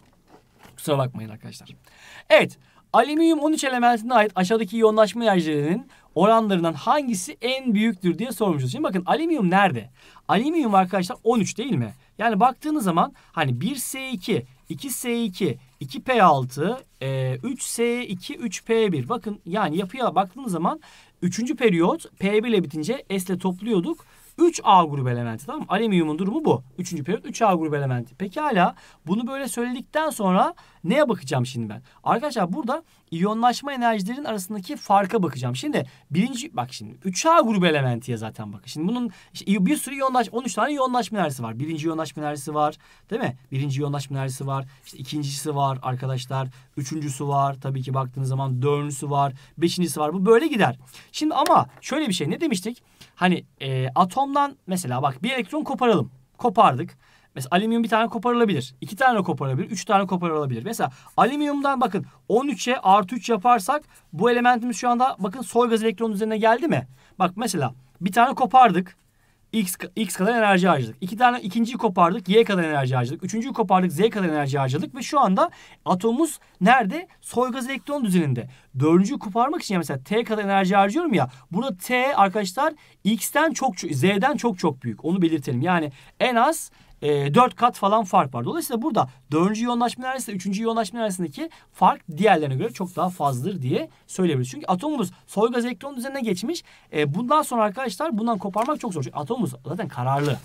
Kusura bakmayın arkadaşlar. Evet. Alüminyum 13 elementine ait aşağıdaki iyonlaşma enerjilerinin oranlarından hangisi en büyüktür diye sormuşuz. Şimdi bakın alüminyum nerede? Alüminyum arkadaşlar 13 değil mi? Yani baktığınız zaman hani 1S2, 2S2, 2P6, 3S2, 3P1. Bakın yani yapıya baktığınız zaman 3. periyot P1 ile bitince S ile topluyorduk. 3A grubu elementi tamam mı? Alüminyumun durumu bu. Üçüncü periyot 3A grubu elementi. Pekala bunu böyle söyledikten sonra neye bakacağım şimdi ben? Arkadaşlar burada iyonlaşma enerjilerin arasındaki farka bakacağım. Şimdi birinci bak şimdi 3A grubu elementiye zaten bakın. Şimdi bunun işte bir sürü iyonlaş 13 tane iyonlaşma enerjisi var. Birinci iyonlaşma enerjisi var. Değil mi? Birinci iyonlaşma enerjisi var. İşte ikincisi var arkadaşlar. Üçüncüsü var. Tabii ki baktığınız zaman dördüncüsü var. Beşincisi var. Bu böyle gider. Şimdi ama şöyle bir şey ne demiştik? Hani e, atomdan mesela bak bir elektron koparalım. Kopardık. Mesela alüminyum bir tane koparılabilir. iki tane koparılabilir. Üç tane koparılabilir. Mesela alüminyumdan bakın 13'e artı 3 yaparsak bu elementimiz şu anda bakın soy gaz elektronun üzerine geldi mi? Bak mesela bir tane kopardık. X, X kadar enerji harcadık. İki tane ikinciyi kopardık. Y kadar enerji harcadık. Üçüncüyü kopardık. Z kadar enerji harcadık. Ve şu anda atomumuz nerede? Soy gaz elektron düzeninde. Dördüncüyü koparmak için mesela T kadar enerji harcıyorum ya. Burada T arkadaşlar X'ten çok, Z'den çok çok büyük. Onu belirtelim. Yani en az e, ee, 4 kat falan fark var. Dolayısıyla burada 4. yoğunlaşma enerjisi ile 3. yoğunlaşma enerjisindeki fark diğerlerine göre çok daha fazladır diye söyleyebiliriz. Çünkü atomumuz soy gaz elektron düzenine geçmiş. E, bundan sonra arkadaşlar bundan koparmak çok zor. Çünkü atomumuz zaten kararlı.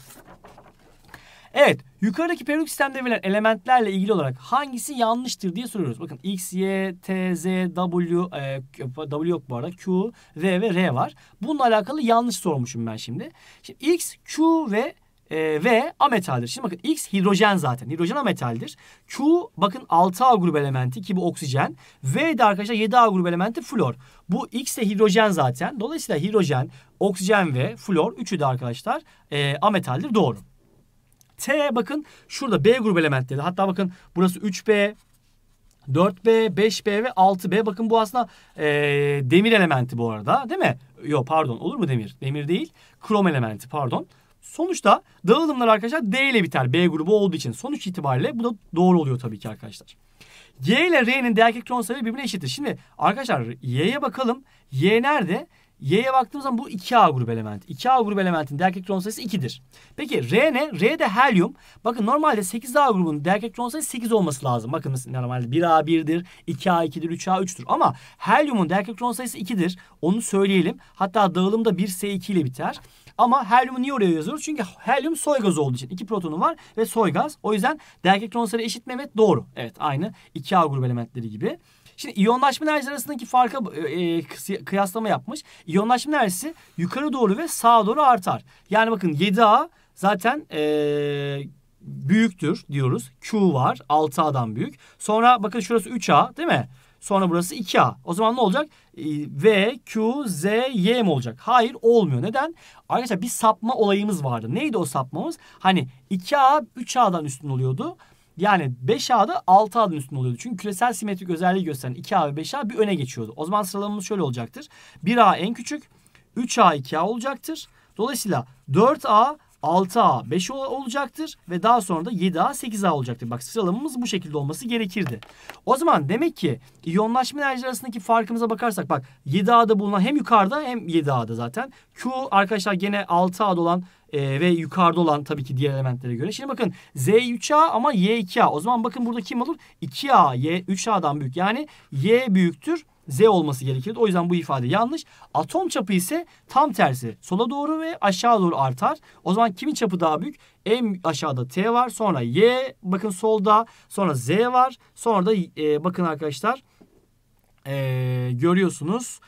Evet, yukarıdaki periyodik sistemde verilen elementlerle ilgili olarak hangisi yanlıştır diye soruyoruz. Bakın X, Y, T, Z, W, e, W yok bu arada, Q, V ve R var. Bununla alakalı yanlış sormuşum ben şimdi. Şimdi X, Q ve e, V ametaldir. Şimdi bakın X hidrojen zaten. Hidrojen ametaldir. Q bakın 6A grubu elementi ki bu oksijen. V de arkadaşlar 7A grubu elementi flor. Bu X de hidrojen zaten. Dolayısıyla hidrojen, oksijen ve flor üçü de arkadaşlar e, ametaldir. Doğru. T bakın şurada B grubu elementleri. Hatta bakın burası 3B, 4B, 5B ve 6B. Bakın bu aslında e, demir elementi bu arada değil mi? Yok pardon olur mu demir? Demir değil. Krom elementi pardon. Sonuçta dağılımlar arkadaşlar D ile biter. B grubu olduğu için. Sonuç itibariyle bu da doğru oluyor tabii ki arkadaşlar. Y ile R'nin değer elektron sayıları birbirine eşittir. Şimdi arkadaşlar Y'ye bakalım. Y nerede? Y'ye baktığımız zaman bu 2A grubu element. 2A grubu elementin değer elektron sayısı 2'dir. Peki R ne? R de helyum. Bakın normalde 8A grubunun değer elektron sayısı 8 olması lazım. Bakın normalde 1A 1'dir, 2A 2'dir, 3A 3'tür. Ama helyumun değer elektron sayısı 2'dir. Onu söyleyelim. Hatta dağılımda 1S2 ile biter. Ama helyumu niye oraya yazıyoruz? Çünkü helyum soy gazı olduğu için. iki protonu var ve soy gaz. O yüzden elektron sayıları eşit mi? Evet doğru. Evet aynı 2A grubu elementleri gibi. Şimdi iyonlaşma enerjisi arasındaki farka e, e kıyaslama yapmış. İyonlaşma enerjisi yukarı doğru ve sağa doğru artar. Yani bakın 7A zaten e, büyüktür diyoruz. Q var 6A'dan büyük. Sonra bakın şurası 3A değil mi? Sonra burası 2A. O zaman ne olacak? Ee, v, Q, Z, Y mi olacak? Hayır olmuyor. Neden? Arkadaşlar bir sapma olayımız vardı. Neydi o sapmamız? Hani 2A 3A'dan üstün oluyordu. Yani 5A'da 6A'dan üstün oluyordu. Çünkü küresel simetrik özelliği gösteren 2A ve 5A bir öne geçiyordu. O zaman sıralamamız şöyle olacaktır. 1A en küçük, 3A 2A olacaktır. Dolayısıyla 4A 6A 5 olacaktır ve daha sonra da 7A 8A olacaktır. Bak sıralamamız bu şekilde olması gerekirdi. O zaman demek ki iyonlaşma enerji arasındaki farkımıza bakarsak bak 7A'da bulunan hem yukarıda hem 7A'da zaten. Q arkadaşlar gene 6A'da olan e, ve yukarıda olan tabii ki diğer elementlere göre. Şimdi bakın Z 3A ama Y 2A. O zaman bakın burada kim olur? 2A, Y 3A'dan büyük. Yani Y büyüktür Z olması gerekirdi. O yüzden bu ifade yanlış. Atom çapı ise tam tersi. Sola doğru ve aşağı doğru artar. O zaman kimin çapı daha büyük? En aşağıda T var. Sonra Y bakın solda. Sonra Z var. Sonra da e, bakın arkadaşlar e, görüyorsunuz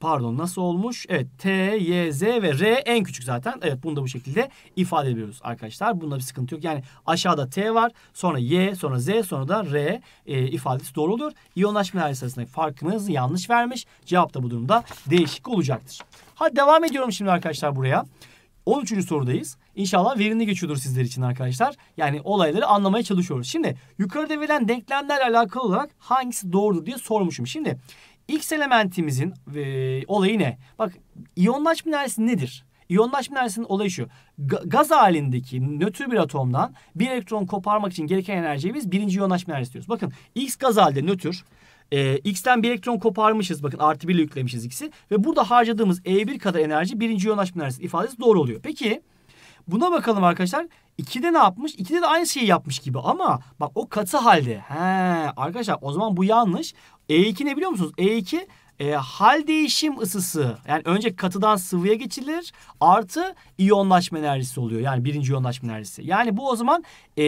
pardon nasıl olmuş? Evet T, Y, Z ve R en küçük zaten. Evet bunu da bu şekilde ifade ediyoruz arkadaşlar. Bunda bir sıkıntı yok. Yani aşağıda T var sonra Y sonra Z sonra da R e, ifadesi doğru oluyor. İyonlaşma enerjisi arasındaki farkımız yanlış vermiş. Cevap da bu durumda değişik olacaktır. Hadi devam ediyorum şimdi arkadaşlar buraya. 13. sorudayız. İnşallah verimli geçiyordur sizler için arkadaşlar. Yani olayları anlamaya çalışıyoruz. Şimdi yukarıda verilen denklemlerle alakalı olarak hangisi doğrudur diye sormuşum. Şimdi X elementimizin e, olayı ne? Bak iyonlaşma enerjisi nedir? İyonlaşma enerjisinin olayı şu. Gaz halindeki nötr bir atomdan bir elektron koparmak için gereken enerjiyi biz birinci iyonlaşma enerjisi diyoruz. Bakın X gaz halde nötr. E, X'ten bir elektron koparmışız. Bakın artı birle yüklemişiz X'i. Ve burada harcadığımız E1 kadar enerji birinci iyonlaşma enerjisi ifadesi doğru oluyor. Peki buna bakalım arkadaşlar. 2'de ne yapmış? 2'de de aynı şeyi yapmış gibi ama bak o katı halde. He arkadaşlar o zaman bu yanlış. E2 ne biliyor musunuz? E2 e, hal değişim ısısı yani önce katıdan sıvıya geçilir artı iyonlaşma enerjisi oluyor. Yani birinci iyonlaşma enerjisi. Yani bu o zaman e,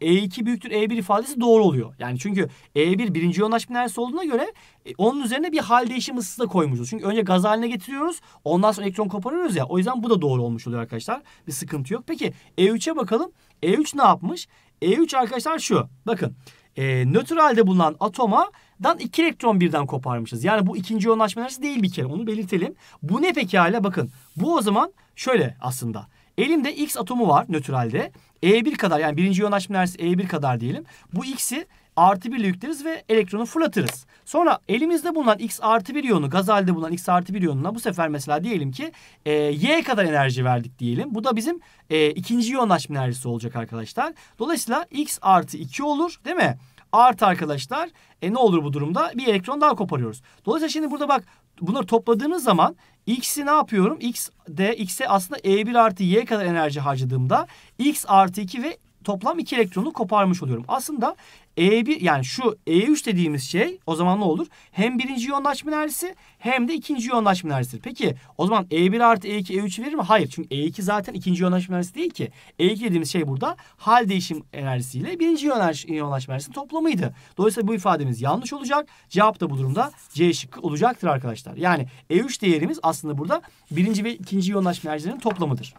E2 büyüktür E1 ifadesi doğru oluyor. Yani çünkü E1 birinci iyonlaşma enerjisi olduğuna göre e, onun üzerine bir hal değişim ısısı da koymuşuz. Çünkü önce gaz haline getiriyoruz ondan sonra elektron koparıyoruz ya. O yüzden bu da doğru olmuş oluyor arkadaşlar. Bir sıkıntı yok. Peki E3'e bakalım. E3 ne yapmış? E3 arkadaşlar şu. Bakın e, nötr halde bulunan atoma dan iki elektron birden koparmışız. Yani bu ikinci yoğunlaşma enerjisi değil bir kere onu belirtelim. Bu ne peki hala bakın. Bu o zaman şöyle aslında. Elimde X atomu var nötralde. E1 kadar yani birinci yoğunlaşma enerjisi E1 kadar diyelim. Bu X'i artı 1 ile yükleriz ve elektronu fırlatırız. Sonra elimizde bulunan X artı 1 iyonu gaz halde bulunan X artı 1 iyonuna bu sefer mesela diyelim ki e, Y kadar enerji verdik diyelim. Bu da bizim e, ikinci yoğunlaşma enerjisi olacak arkadaşlar. Dolayısıyla X artı 2 olur değil mi? Artı arkadaşlar e ne olur bu durumda? Bir elektron daha koparıyoruz. Dolayısıyla şimdi burada bak bunları topladığınız zaman x'i ne yapıyorum? x de x'e aslında e1 artı y kadar enerji harcadığımda x artı 2 ve toplam 2 elektronu koparmış oluyorum. Aslında E1 yani şu E3 dediğimiz şey o zaman ne olur? Hem birinci yoğunlaşma enerjisi hem de ikinci yoğunlaşma enerjisidir. Peki o zaman E1 artı E2 E3 verir mi? Hayır. Çünkü E2 zaten ikinci yoğunlaşma enerjisi değil ki. E2 dediğimiz şey burada hal değişim enerjisiyle birinci yoğunlaşma enerjisinin toplamıydı. Dolayısıyla bu ifademiz yanlış olacak. Cevap da bu durumda C şıkkı olacaktır arkadaşlar. Yani E3 değerimiz aslında burada birinci ve ikinci yoğunlaşma enerjilerinin toplamıdır.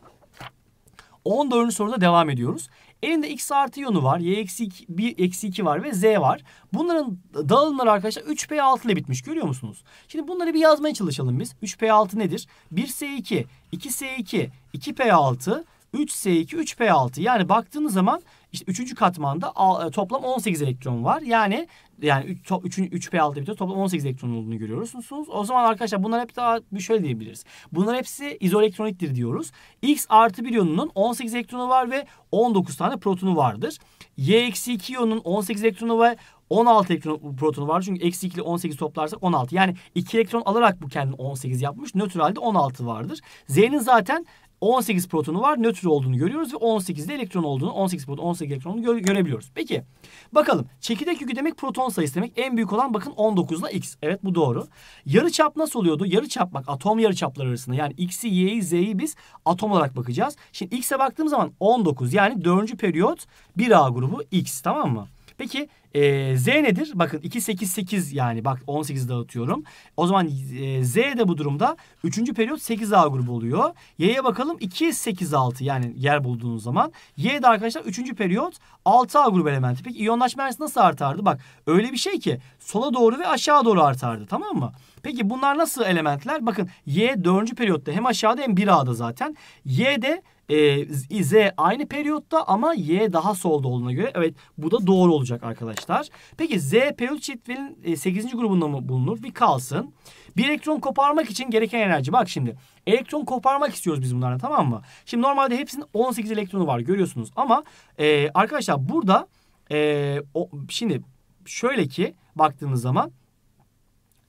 14. soruda devam ediyoruz. Elinde x artı iyonu var. Y eksi 1 eksi 2 var ve z var. Bunların dağılımları arkadaşlar 3p6 ile bitmiş. Görüyor musunuz? Şimdi bunları bir yazmaya çalışalım biz. 3p6 nedir? 1s2, 2s2, 2p6, 3s2, 3p6. Yani baktığınız zaman işte üçüncü katmanda e, toplam 18 elektron var. Yani yani 3, 3, 3P6 bitiyor. Toplam 18 elektron olduğunu görüyorsunuz. O zaman arkadaşlar bunlar hep daha bir şöyle diyebiliriz. Bunlar hepsi izoelektroniktir diyoruz. X artı bir iyonunun 18 elektronu var ve 19 tane protonu vardır. Y eksi 2 iyonunun 18 elektronu ve 16 elektron protonu var. Çünkü eksi 2 ile 18 toplarsak 16. Yani 2 elektron alarak bu kendini 18 yapmış. Nötralde 16 vardır. Z'nin zaten 18 protonu var. Nötr olduğunu görüyoruz ve 18'de elektron olduğunu, 18 proton, 18 elektron gö görebiliyoruz. Peki bakalım. Çekirdek yükü demek proton sayısı demek. En büyük olan bakın 19 ile x. Evet bu doğru. Yarı çap nasıl oluyordu? Yarı çap bak atom yarı çapları arasında. Yani x'i, y'yi, z'yi biz atom olarak bakacağız. Şimdi x'e baktığım zaman 19 yani 4. periyot 1A grubu x tamam mı? Peki e, Z nedir? Bakın 2, 8, 8 yani bak 18 dağıtıyorum. O zaman e, Z de bu durumda 3. periyot 8A grubu oluyor. Y'ye bakalım 2, 8, 6 yani yer bulduğunuz zaman. Y de arkadaşlar 3. periyot 6A grubu elementi. Peki iyonlaşma enerjisi nasıl artardı? Bak öyle bir şey ki sola doğru ve aşağı doğru artardı tamam mı? Peki bunlar nasıl elementler? Bakın Y 4. periyotta hem aşağıda hem 1A'da zaten. Y de e, Z aynı periyotta ama Y daha solda olduğuna göre evet bu da doğru olacak arkadaşlar. Peki Z periyot çiftliğinin e, 8. grubunda mı bulunur? Bir kalsın. Bir elektron koparmak için gereken enerji. Bak şimdi elektron koparmak istiyoruz biz bunlardan tamam mı? Şimdi normalde hepsinin 18 elektronu var görüyorsunuz ama e, arkadaşlar burada e, o, şimdi şöyle ki baktığınız zaman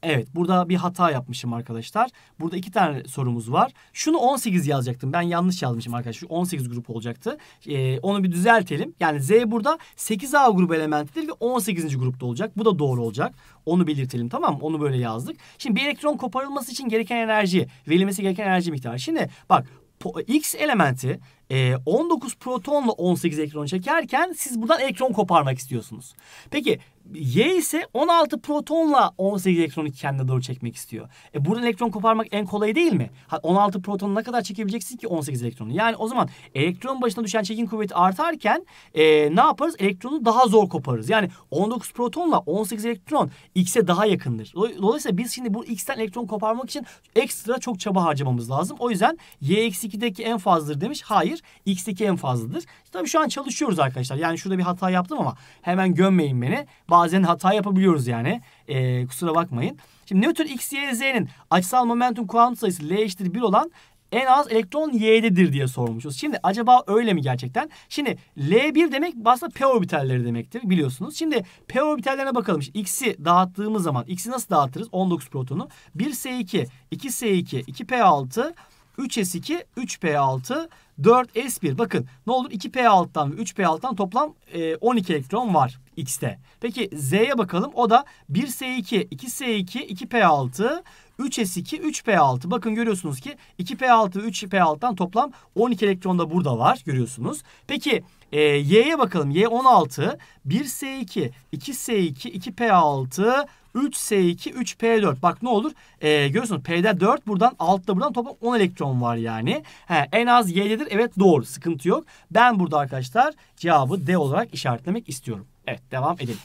Evet burada bir hata yapmışım arkadaşlar. Burada iki tane sorumuz var. Şunu 18 yazacaktım. Ben yanlış yazmışım arkadaşlar. Şu 18 grup olacaktı. Ee, onu bir düzeltelim. Yani Z burada 8A grubu elementidir ve 18. grupta olacak. Bu da doğru olacak. Onu belirtelim tamam mı? Onu böyle yazdık. Şimdi bir elektron koparılması için gereken enerji, verilmesi gereken enerji miktarı. Şimdi bak X elementi 19 protonla 18 elektron çekerken siz buradan elektron koparmak istiyorsunuz. Peki Y ise 16 protonla 18 elektronu kendine doğru çekmek istiyor. E buradan elektron koparmak en kolay değil mi? 16 protonu ne kadar çekebileceksin ki 18 elektronu? Yani o zaman elektron başına düşen çekim kuvveti artarken e, ne yaparız? Elektronu daha zor koparırız. Yani 19 protonla 18 elektron X'e daha yakındır. Dolayısıyla biz şimdi bu X'ten elektron koparmak için ekstra çok çaba harcamamız lazım. O yüzden Y-2'deki en fazladır demiş. Hayır. X'teki en fazladır. Tabii şu an çalışıyoruz arkadaşlar. Yani şurada bir hata yaptım ama hemen gömmeyin beni bazen hata yapabiliyoruz yani. E, kusura bakmayın. Şimdi nötr x, y, z'nin açısal momentum kuantum sayısı L eşittir 1 olan en az elektron y'dedir diye sormuşuz. Şimdi acaba öyle mi gerçekten? Şimdi L1 demek aslında p orbitalleri demektir biliyorsunuz. Şimdi p orbitallerine bakalım. Şimdi x'i dağıttığımız zaman x'i nasıl dağıtırız? 19 protonu. 1s2, 2s2, 2p6, 3s2, 3p6, 4s1. Bakın ne olur 2p6'dan ve 3p6'dan toplam 12 elektron var X'te. Peki Z'ye bakalım. O da 1S2, 2S2, 2P6, 3S2, 3P6. Bakın görüyorsunuz ki 2P6 ve 3P6'dan toplam 12 elektron da burada var. Görüyorsunuz. Peki e, Y'ye bakalım. Y 16, 1S2, 2S2, 2P6, 3S2, 3P4. Bak ne olur? Ee, görüyorsunuz P'de 4 buradan altta buradan toplam 10 elektron var yani. He, en az Y'dedir. Evet doğru. Sıkıntı yok. Ben burada arkadaşlar cevabı D olarak işaretlemek istiyorum. Evet devam edelim.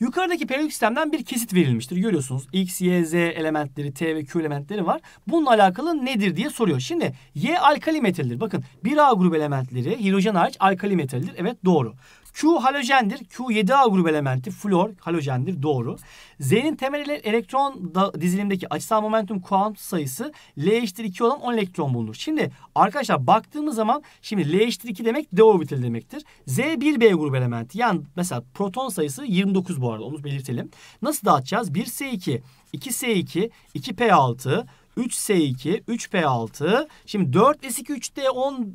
Yukarıdaki periyodik sistemden bir kesit verilmiştir. Görüyorsunuz X, Y, Z elementleri, T ve Q elementleri var. Bununla alakalı nedir diye soruyor. Şimdi Y alkali metaldir. Bakın 1A grubu elementleri hidrojen hariç alkali metaldir. Evet doğru. Q halojendir. Q 7A grubu elementi flor halojendir. Doğru. Z'nin temel elektron dizilimdeki açısal momentum kuantum sayısı L eşittir 2 olan 10 elektron bulunur. Şimdi arkadaşlar baktığımız zaman şimdi L eşittir 2 demek D orbitali demektir. Z 1B grubu elementi. Yani mesela proton sayısı 29 bu arada onu belirtelim. Nasıl dağıtacağız? 1S2, 2S2, 2P6, 3S2, 3P6. Şimdi 4S2, 3D10,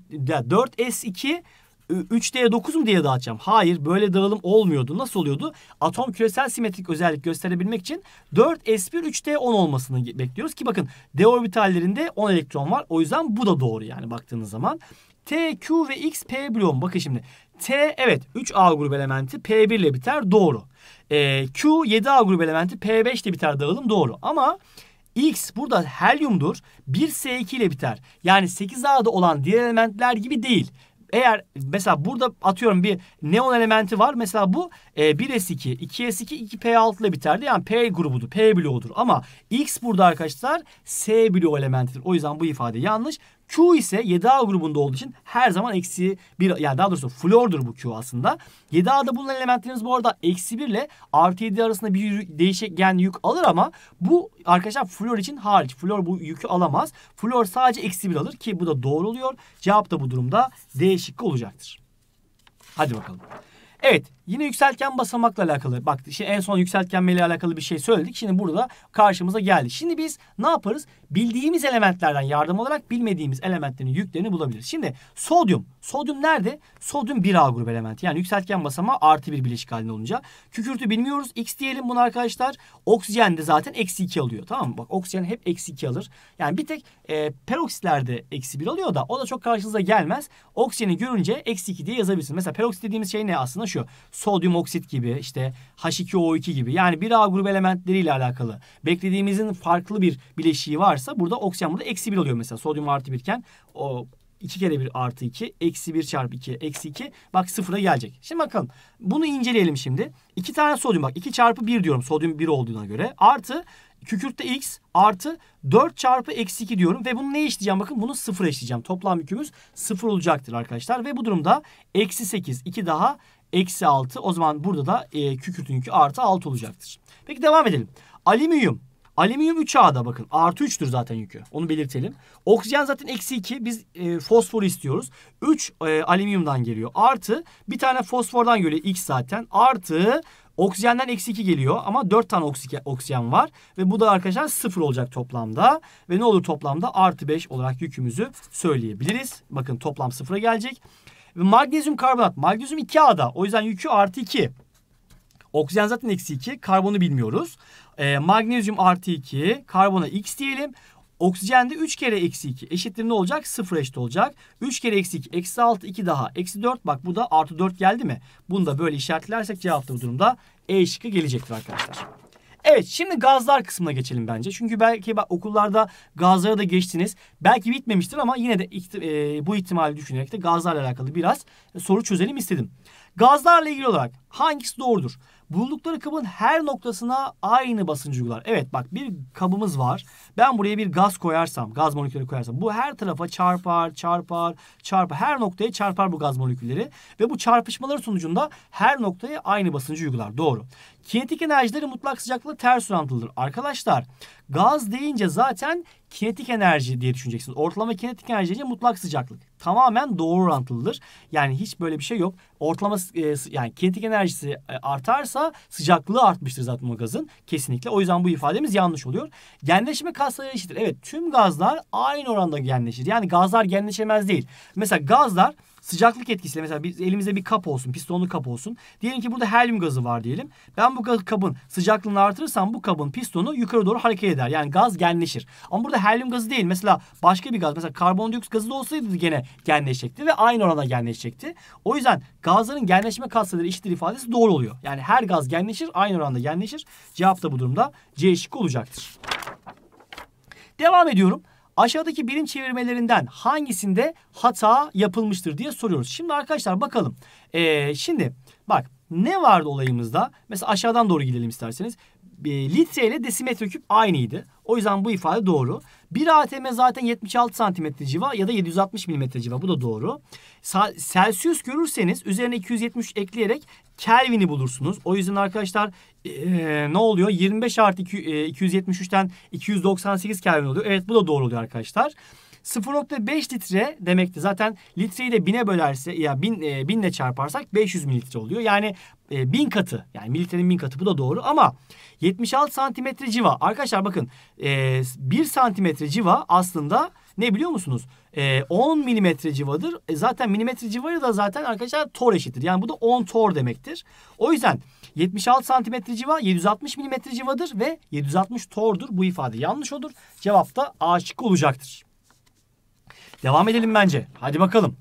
4S2 3D'ye 9 mu diye dağıtacağım? Hayır böyle dağılım olmuyordu. Nasıl oluyordu? Atom küresel simetrik özellik gösterebilmek için 4s1 3d 10 olmasını bekliyoruz ki bakın d orbitallerinde 10 elektron var. O yüzden bu da doğru yani baktığınız zaman. T, Q ve X P bloğum. Bakın şimdi. T evet 3A grup elementi P1 ile biter doğru. E, Q 7A grup elementi P5 ile biter dağılım doğru. Ama X burada helyumdur. 1S2 ile biter. Yani 8A'da olan diğer elementler gibi değil eğer mesela burada atıyorum bir neon elementi var. Mesela bu e, 1s2, 2s2, 2p6 ile biterdi. Yani P grubudur, P bloğudur. Ama X burada arkadaşlar S bloğu elementidir. O yüzden bu ifade yanlış. Q ise 7A grubunda olduğu için her zaman eksi 1 yani daha doğrusu flordur bu Q aslında. 7A'da bulunan elementlerimiz bu arada eksi 1 ile artı 7 arasında bir değişken yük alır ama bu arkadaşlar flor için hariç. Flor bu yükü alamaz. Flor sadece eksi 1 alır ki bu da doğru oluyor. Cevap da bu durumda D şıkkı olacaktır. Hadi bakalım. Evet yine yükseltgen basamakla alakalı. Bak işte en son yükseltgen ile alakalı bir şey söyledik. Şimdi burada karşımıza geldi. Şimdi biz ne yaparız? Bildiğimiz elementlerden yardım olarak bilmediğimiz elementlerin yüklerini bulabiliriz. Şimdi sodyum. Sodyum nerede? Sodyum 1A grubu elementi. Yani yükseltgen basamağı artı bir bileşik halinde olunca. Kükürtü bilmiyoruz. X diyelim bunu arkadaşlar. Oksijen de zaten eksi 2 alıyor. Tamam mı? Bak oksijen hep eksi 2 alır. Yani bir tek e, peroksitlerde eksi 1 alıyor da o da çok karşınıza gelmez. Oksijeni görünce eksi 2 diye yazabilirsiniz. Mesela peroksit dediğimiz şey ne aslında? Şu sodyum oksit gibi işte H2O2 gibi yani bir A grubu elementleriyle alakalı beklediğimizin farklı bir bileşiği varsa burada oksijen burada eksi bir oluyor mesela sodyum artı birken o 2 kere 1 artı 2 eksi 1 çarpı 2 eksi 2 bak sıfıra gelecek. Şimdi bakalım bunu inceleyelim şimdi. 2 tane sodyum bak 2 çarpı 1 diyorum sodyum 1 olduğuna göre artı kükürtte x artı 4 çarpı eksi 2 diyorum ve bunu ne eşleyeceğim bakın bunu sıfır eşleyeceğim. Toplam yükümüz sıfır olacaktır arkadaşlar ve bu durumda eksi 8 2 daha eksi 6 o zaman burada da e, kükürtün yükü artı 6 olacaktır. Peki devam edelim. Alüminyum Alüminyum 3A'da bakın. Artı 3'tür zaten yükü. Onu belirtelim. Oksijen zaten eksi 2. Biz e, fosfor istiyoruz. 3 e, alüminyumdan geliyor. Artı bir tane fosfordan geliyor X zaten. Artı oksijenden eksi 2 geliyor. Ama 4 tane oksijen var. Ve bu da arkadaşlar 0 olacak toplamda. Ve ne olur toplamda? Artı 5 olarak yükümüzü söyleyebiliriz. Bakın toplam 0'a gelecek. Ve magnezyum karbonat. Magnezyum 2A'da. O yüzden yükü artı 2. Oksijen zaten eksi 2. Karbonu bilmiyoruz. E, magnezyum artı 2. Karbona x diyelim. Oksijende 3 kere eksi 2 eşittir ne olacak? 0 eşit olacak. 3 kere eksi 2 eksi 6 2 daha eksi 4. Bak bu da artı 4 geldi mi? Bunu da böyle işaretlersek cevap bu durumda E şıkkı gelecektir arkadaşlar. Evet şimdi gazlar kısmına geçelim bence. Çünkü belki bak, okullarda gazlara da geçtiniz. Belki bitmemiştir ama yine de e, bu ihtimali düşünerek de gazlarla alakalı biraz soru çözelim istedim. Gazlarla ilgili olarak hangisi doğrudur? Buldukları kabın her noktasına aynı basıncı uygular. Evet bak bir kabımız var. Ben buraya bir gaz koyarsam, gaz molekülleri koyarsam bu her tarafa çarpar, çarpar, çarpar. Her noktaya çarpar bu gaz molekülleri. Ve bu çarpışmalar sonucunda her noktaya aynı basıncı uygular. Doğru. Kinetik enerjileri mutlak sıcaklıkla ters orantılıdır. Arkadaşlar gaz deyince zaten kinetik enerji diye düşüneceksiniz. Ortalama kinetik enerji deyince mutlak sıcaklık. Tamamen doğru orantılıdır. Yani hiç böyle bir şey yok. Ortalama e, yani kinetik enerjisi e, artarsa sıcaklığı artmıştır zaten o gazın. Kesinlikle. O yüzden bu ifademiz yanlış oluyor. Genleşme kasları eşittir. Evet tüm gazlar aynı oranda genleşir. Yani gazlar genleşemez değil. Mesela gazlar sıcaklık etkisiyle mesela biz elimizde bir kap olsun, pistonlu kap olsun. Diyelim ki burada helyum gazı var diyelim. Ben bu kabın sıcaklığını artırırsam bu kabın pistonu yukarı doğru hareket eder. Yani gaz genleşir. Ama burada helyum gazı değil. Mesela başka bir gaz. Mesela karbondioksit gazı da olsaydı gene genleşecekti ve aynı oranda genleşecekti. O yüzden gazların genleşme kasları eşittir ifadesi doğru oluyor. Yani her gaz genleşir, aynı oranda genleşir. Cevap da bu durumda C şıkkı olacaktır. Devam ediyorum aşağıdaki birim çevirmelerinden hangisinde hata yapılmıştır diye soruyoruz. Şimdi arkadaşlar bakalım. Ee, şimdi bak ne vardı olayımızda? Mesela aşağıdan doğru gidelim isterseniz. E, litre ile desimetre küp aynıydı. O yüzden bu ifade doğru. Bir ATM zaten 76 santimetre civa ya da 760 milimetre civa. Bu da doğru. Celsius görürseniz üzerine 270 ekleyerek Kelvin'i bulursunuz. O yüzden arkadaşlar ee, ne oluyor? 25 artı 2, e, 273'ten 298 Kelvin oluyor. Evet bu da doğru oluyor arkadaşlar. 0.5 litre demekti. Zaten litreyi de bine bölerse ya bin, e, binle çarparsak 500 mililitre oluyor. Yani e, bin katı yani mililitrenin bin katı bu da doğru ama 76 santimetre civa. Arkadaşlar bakın e, 1 santimetre civa aslında ne biliyor musunuz? E, 10 milimetre civadır. E, zaten milimetre civarı da zaten arkadaşlar tor eşittir. Yani bu da 10 tor demektir. O yüzden 76 santimetre civa 760 milimetre civadır ve 760 tordur. Bu ifade yanlış olur. Cevap da A şıkkı olacaktır. Devam edelim bence. Hadi bakalım.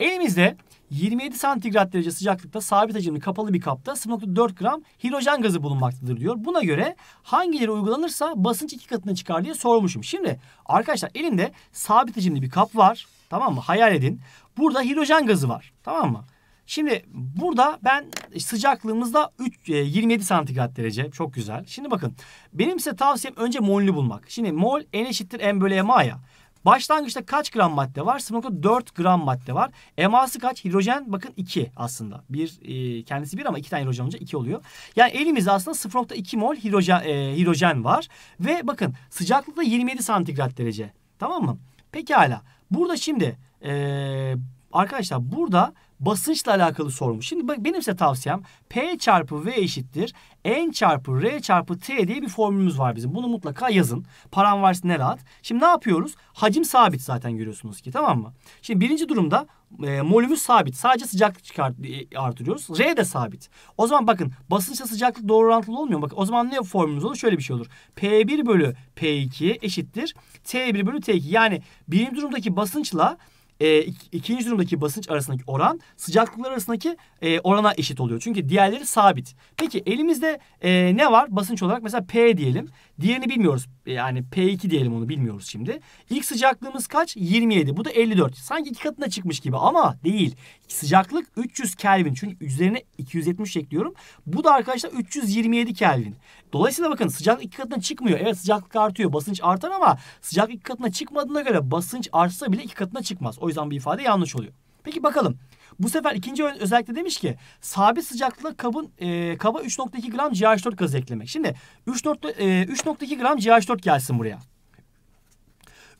Elimizde 27 santigrat derece sıcaklıkta sabit hacimli kapalı bir kapta 0.4 gram hidrojen gazı bulunmaktadır diyor. Buna göre hangileri uygulanırsa basınç iki katına çıkar diye sormuşum. Şimdi arkadaşlar elimde sabit hacimli bir kap var. Tamam mı? Hayal edin. Burada hidrojen gazı var. Tamam mı? Şimdi burada ben sıcaklığımızda 3, 27 e, santigrat derece. Çok güzel. Şimdi bakın benim size tavsiyem önce molünü bulmak. Şimdi mol en eşittir en bölü ma ya. Başlangıçta kaç gram madde var? 0.4 gram madde var. Eması kaç? Hidrojen bakın 2 aslında. Bir e, kendisi bir ama iki tane hidrojen olunca 2 oluyor. Yani elimizde aslında 0.2 mol hidrojen, e, hidrojen var. Ve bakın sıcaklıkta 27 santigrat derece. Tamam mı? Pekala. Burada şimdi e, arkadaşlar burada basınçla alakalı sormuş. Şimdi benim size tavsiyem P çarpı V eşittir. N çarpı R çarpı T diye bir formülümüz var bizim. Bunu mutlaka yazın. Param varsa ne rahat. Şimdi ne yapıyoruz? Hacim sabit zaten görüyorsunuz ki tamam mı? Şimdi birinci durumda e, molümüz sabit. Sadece sıcaklık çıkart, e, artırıyoruz. R de sabit. O zaman bakın basınçla sıcaklık doğru orantılı olmuyor. Bakın o zaman ne formülümüz olur? Şöyle bir şey olur. P1 bölü P2 eşittir. T1 bölü T2. Yani birinci durumdaki basınçla e, ik- ikinci durumdaki basınç arasındaki oran sıcaklıklar arasındaki e, orana eşit oluyor. Çünkü diğerleri sabit. Peki elimizde e, ne var basınç olarak? Mesela P diyelim. Diğerini bilmiyoruz. E, Yani P2 diyelim onu bilmiyoruz şimdi. İlk sıcaklığımız kaç? 27. Bu da 54. Sanki iki katına çıkmış gibi ama değil. Sıcaklık 300 Kelvin. Çünkü üzerine 270 ekliyorum. Bu da arkadaşlar 327 Kelvin. Dolayısıyla bakın sıcaklık iki katına çıkmıyor. Evet sıcaklık artıyor. Basınç artar ama sıcaklık iki katına çıkmadığına göre basınç artsa bile iki katına çıkmaz. O yüzden bu ifade yanlış oluyor. Peki bakalım. Bu sefer ikinci özellikle demiş ki sabit sıcaklıkla kabın e, kaba 3.2 gram CH4 gazı eklemek. Şimdi 3.2 e, 3.2 gram CH4 gelsin buraya.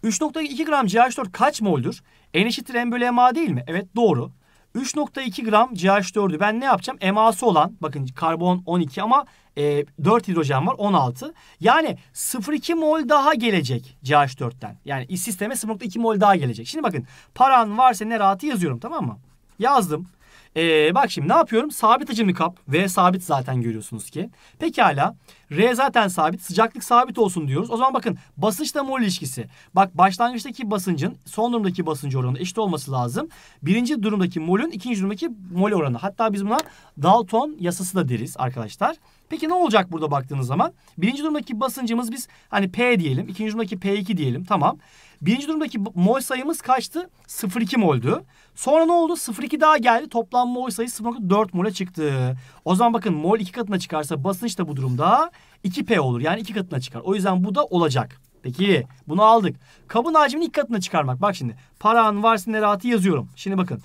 3.2 gram CH4 kaç mol'dur? N eşittir M bölü MA değil mi? Evet doğru. 3.2 gram CH4'ü ben ne yapacağım? MA'sı olan bakın karbon 12 ama e, 4 hidrojen var 16. Yani 0.2 mol daha gelecek CH4'ten. Yani sisteme 0.2 mol daha gelecek. Şimdi bakın paran varsa ne rahatı yazıyorum tamam mı? Yazdım. Ee, bak şimdi ne yapıyorum? Sabit hacimli kap. V sabit zaten görüyorsunuz ki. Pekala. R zaten sabit. Sıcaklık sabit olsun diyoruz. O zaman bakın basınçla mol ilişkisi. Bak başlangıçtaki basıncın son durumdaki basıncı oranı eşit olması lazım. Birinci durumdaki molün ikinci durumdaki mol oranı. Hatta biz buna Dalton yasası da deriz arkadaşlar. Peki ne olacak burada baktığınız zaman? Birinci durumdaki basıncımız biz hani P diyelim. ikinci durumdaki P2 diyelim. Tamam. Birinci durumdaki mol sayımız kaçtı? 0,2 moldü. Sonra ne oldu? 0,2 daha geldi. Toplam mol sayısı 0,4 mole çıktı. O zaman bakın mol iki katına çıkarsa basınç da bu durumda 2P olur. Yani iki katına çıkar. O yüzden bu da olacak. Peki bunu aldık. Kabın hacmini iki katına çıkarmak. Bak şimdi paran varsa ne rahatı yazıyorum. Şimdi bakın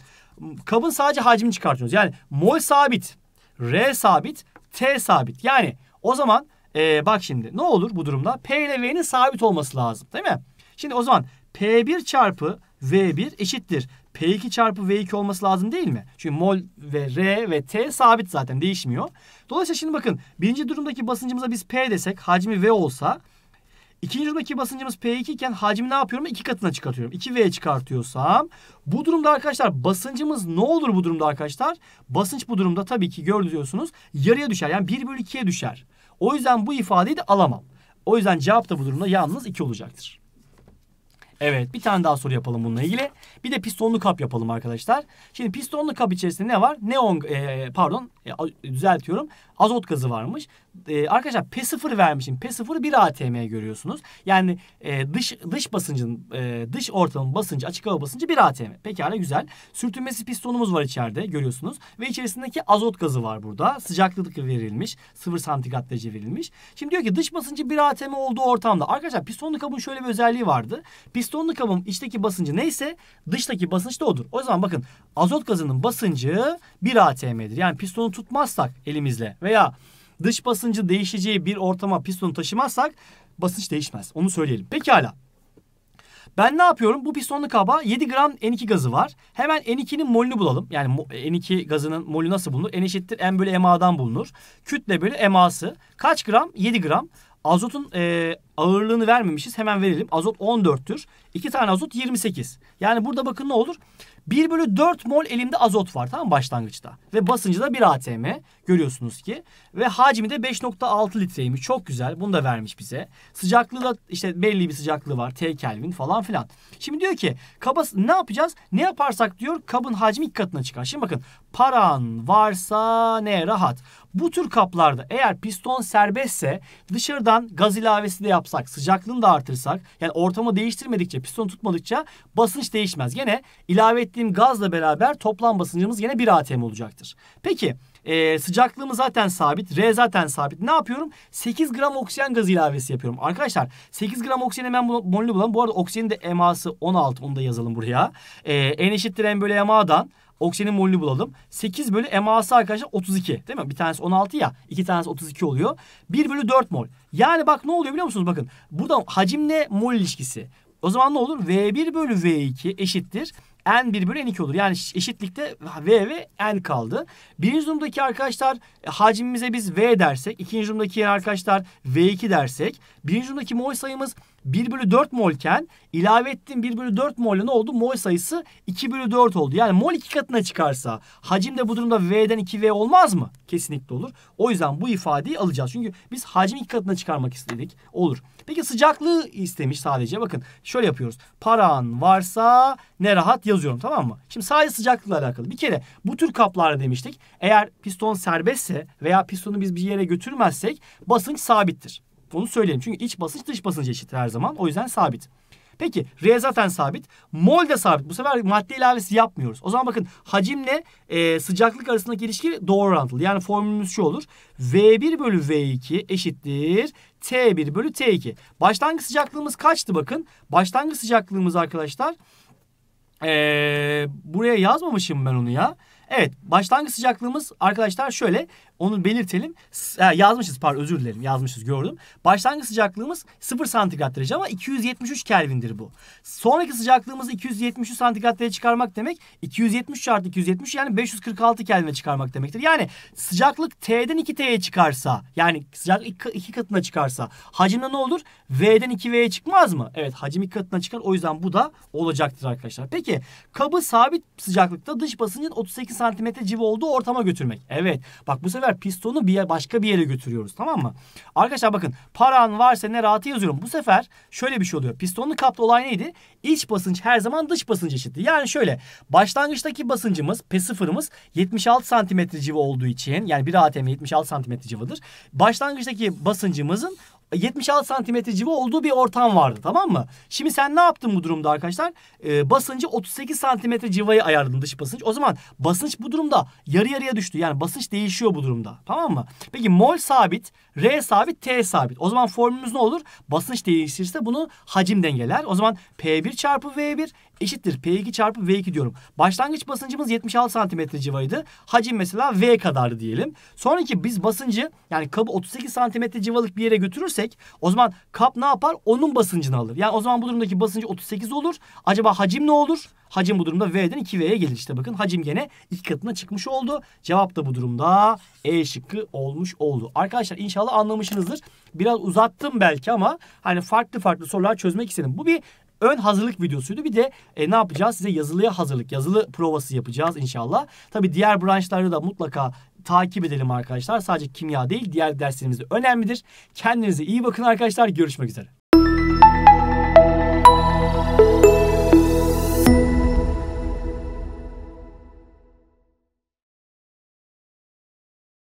kabın sadece hacmini çıkartıyoruz. Yani mol sabit, R sabit, T sabit. Yani o zaman e, bak şimdi ne olur bu durumda? P ile V'nin sabit olması lazım değil mi? Şimdi o zaman P1 çarpı V1 eşittir. P2 çarpı V2 olması lazım değil mi? Çünkü mol ve R ve T sabit zaten değişmiyor. Dolayısıyla şimdi bakın birinci durumdaki basıncımıza biz P desek hacmi V olsa İkinci durumdaki basıncımız P2 iken hacmi ne yapıyorum? İki katına çıkartıyorum. 2V çıkartıyorsam bu durumda arkadaşlar basıncımız ne olur bu durumda arkadaşlar? Basınç bu durumda tabii ki görüyorsunuz yarıya düşer. Yani 1 bölü 2'ye düşer. O yüzden bu ifadeyi de alamam. O yüzden cevap da bu durumda yalnız 2 olacaktır. Evet bir tane daha soru yapalım bununla ilgili. Bir de pistonlu kap yapalım arkadaşlar. Şimdi pistonlu kap içerisinde ne var? Neon e, pardon e, düzeltiyorum. Azot gazı varmış. E, arkadaşlar P0 vermişim. P0 1 atm görüyorsunuz. Yani e, dış dış basıncın e, dış ortamın basıncı açık hava basıncı 1 atm. Pekala güzel. Sürtünmesi pistonumuz var içeride görüyorsunuz. Ve içerisindeki azot gazı var burada. Sıcaklık verilmiş. 0 santigrat derece verilmiş. Şimdi diyor ki dış basıncı 1 atm olduğu ortamda. Arkadaşlar pistonlu kabın şöyle bir özelliği vardı. Pistonlu kabın içteki basıncı neyse dıştaki basınç da odur. O zaman bakın azot gazının basıncı 1 atm'dir. Yani pistonu tutmazsak elimizle veya dış basıncı değişeceği bir ortama pistonu taşımazsak basınç değişmez. Onu söyleyelim. Pekala. Ben ne yapıyorum? Bu pistonlu kaba 7 gram N2 gazı var. Hemen N2'nin molünü bulalım. Yani N2 gazının molü nasıl bulunur? N eşittir M bölü MA'dan bulunur. Kütle bölü MA'sı. Kaç gram? 7 gram. Azotun e, ağırlığını vermemişiz. Hemen verelim. Azot 14'tür. 2 tane azot 28. Yani burada bakın ne olur? 1 bölü 4 mol elimde azot var tamam mı başlangıçta. Ve basıncı da 1 atm görüyorsunuz ki. Ve hacmi de 5.6 litreymiş. Çok güzel. Bunu da vermiş bize. Sıcaklığı da işte belli bir sıcaklığı var. T Kelvin falan filan. Şimdi diyor ki kaba ne yapacağız? Ne yaparsak diyor kabın hacmi iki katına çıkar. Şimdi bakın paran varsa ne rahat. Bu tür kaplarda eğer piston serbestse dışarıdan gaz ilavesi de yapsak, sıcaklığını da artırsak, yani ortamı değiştirmedikçe, piston tutmadıkça basınç değişmez. Gene ilave ettiğim gazla beraber toplam basıncımız yine 1 atm olacaktır. Peki e, sıcaklığımız zaten sabit. R zaten sabit. Ne yapıyorum? 8 gram oksijen gazı ilavesi yapıyorum. Arkadaşlar 8 gram oksijen hemen molünü bulalım. Bu arada oksijenin de eması 16. Onu da yazalım buraya. E, N eşittir M bölü MA'dan oksijenin molünü bulalım. 8 bölü MA'sı arkadaşlar 32 değil mi? Bir tanesi 16 ya. iki tanesi 32 oluyor. 1 bölü 4 mol. Yani bak ne oluyor biliyor musunuz? Bakın burada hacimle mol ilişkisi. O zaman ne olur? V1 bölü V2 eşittir. N1 bölü N2 olur. Yani eşitlikte V ve N kaldı. Birinci durumdaki arkadaşlar hacmimize biz V dersek. ikinci durumdaki arkadaşlar V2 dersek. Birinci durumdaki mol sayımız 1 bölü 4 molken ilave ettiğim 1 bölü 4 molle ne oldu? Mol sayısı 2 bölü 4 oldu. Yani mol iki katına çıkarsa hacim de bu durumda V'den 2V olmaz mı? Kesinlikle olur. O yüzden bu ifadeyi alacağız. Çünkü biz hacmi iki katına çıkarmak istedik. Olur. Peki sıcaklığı istemiş sadece. Bakın şöyle yapıyoruz. Paran varsa ne rahat yazıyorum tamam mı? Şimdi sadece sıcaklıkla alakalı. Bir kere bu tür kaplarda demiştik. Eğer piston serbestse veya pistonu biz bir yere götürmezsek basınç sabittir. Bunu söyleyelim. Çünkü iç basınç dış basınç eşittir her zaman. O yüzden sabit. Peki R zaten sabit. Mol de sabit. Bu sefer madde ilavesi yapmıyoruz. O zaman bakın hacimle e, sıcaklık arasındaki ilişki doğru orantılı. Yani formülümüz şu olur. V1 bölü V2 eşittir T1 bölü T2. Başlangıç sıcaklığımız kaçtı bakın. Başlangıç sıcaklığımız arkadaşlar. Ee, buraya yazmamışım ben onu ya. Evet başlangıç sıcaklığımız arkadaşlar şöyle onu belirtelim. Yazmışız pardon özür dilerim yazmışız gördüm. Başlangıç sıcaklığımız 0 santigrat derece ama 273 Kelvin'dir bu. Sonraki sıcaklığımızı 273 santigrat derece çıkarmak demek 273 çarpı 270 yani 546 Kelvin'e çıkarmak demektir. Yani sıcaklık T'den 2T'ye çıkarsa yani sıcaklık iki katına çıkarsa hacimde ne olur? V'den 2V'ye çıkmaz mı? Evet hacim iki katına çıkar o yüzden bu da olacaktır arkadaşlar. Peki kabı sabit sıcaklıkta dış basıncın 38 santimetre civa olduğu ortama götürmek. Evet bak bu sefer pistonu bir başka bir yere götürüyoruz tamam mı? Arkadaşlar bakın paran varsa ne rahatı yazıyorum. Bu sefer şöyle bir şey oluyor. Pistonlu kapta olay neydi? İç basınç her zaman dış basınç eşitti. Yani şöyle başlangıçtaki basıncımız P0'ımız 76 santimetre civa olduğu için yani bir ATM 76 santimetre civadır. Başlangıçtaki basıncımızın 76 santimetre civa olduğu bir ortam vardı tamam mı? Şimdi sen ne yaptın bu durumda arkadaşlar? Ee, basıncı 38 santimetre civayı ayardın dış basınç. O zaman basınç bu durumda yarı yarıya düştü. Yani basınç değişiyor bu durumda tamam mı? Peki mol sabit, R sabit, T sabit. O zaman formülümüz ne olur? Basınç değişirse bunu hacim dengeler. O zaman P1 çarpı V1 eşittir P2 çarpı V2 diyorum. Başlangıç basıncımız 76 santimetre civaydı. Hacim mesela V kadardı diyelim. Sonraki biz basıncı yani kabı 38 santimetre civalık bir yere götürürsek o zaman kap ne yapar? Onun basıncını alır. Yani o zaman bu durumdaki basıncı 38 olur. Acaba hacim ne olur? Hacim bu durumda V'den 2V'ye gelir. İşte bakın hacim gene iki katına çıkmış oldu. Cevap da bu durumda E şıkkı olmuş oldu. Arkadaşlar inşallah anlamışsınızdır. Biraz uzattım belki ama hani farklı farklı sorular çözmek istedim. Bu bir ön hazırlık videosuydu. Bir de e, ne yapacağız? Size yazılıya hazırlık, yazılı provası yapacağız inşallah. Tabii diğer branşlarda da mutlaka takip edelim arkadaşlar. Sadece kimya değil, diğer derslerimiz de önemlidir. Kendinize iyi bakın arkadaşlar. Görüşmek üzere.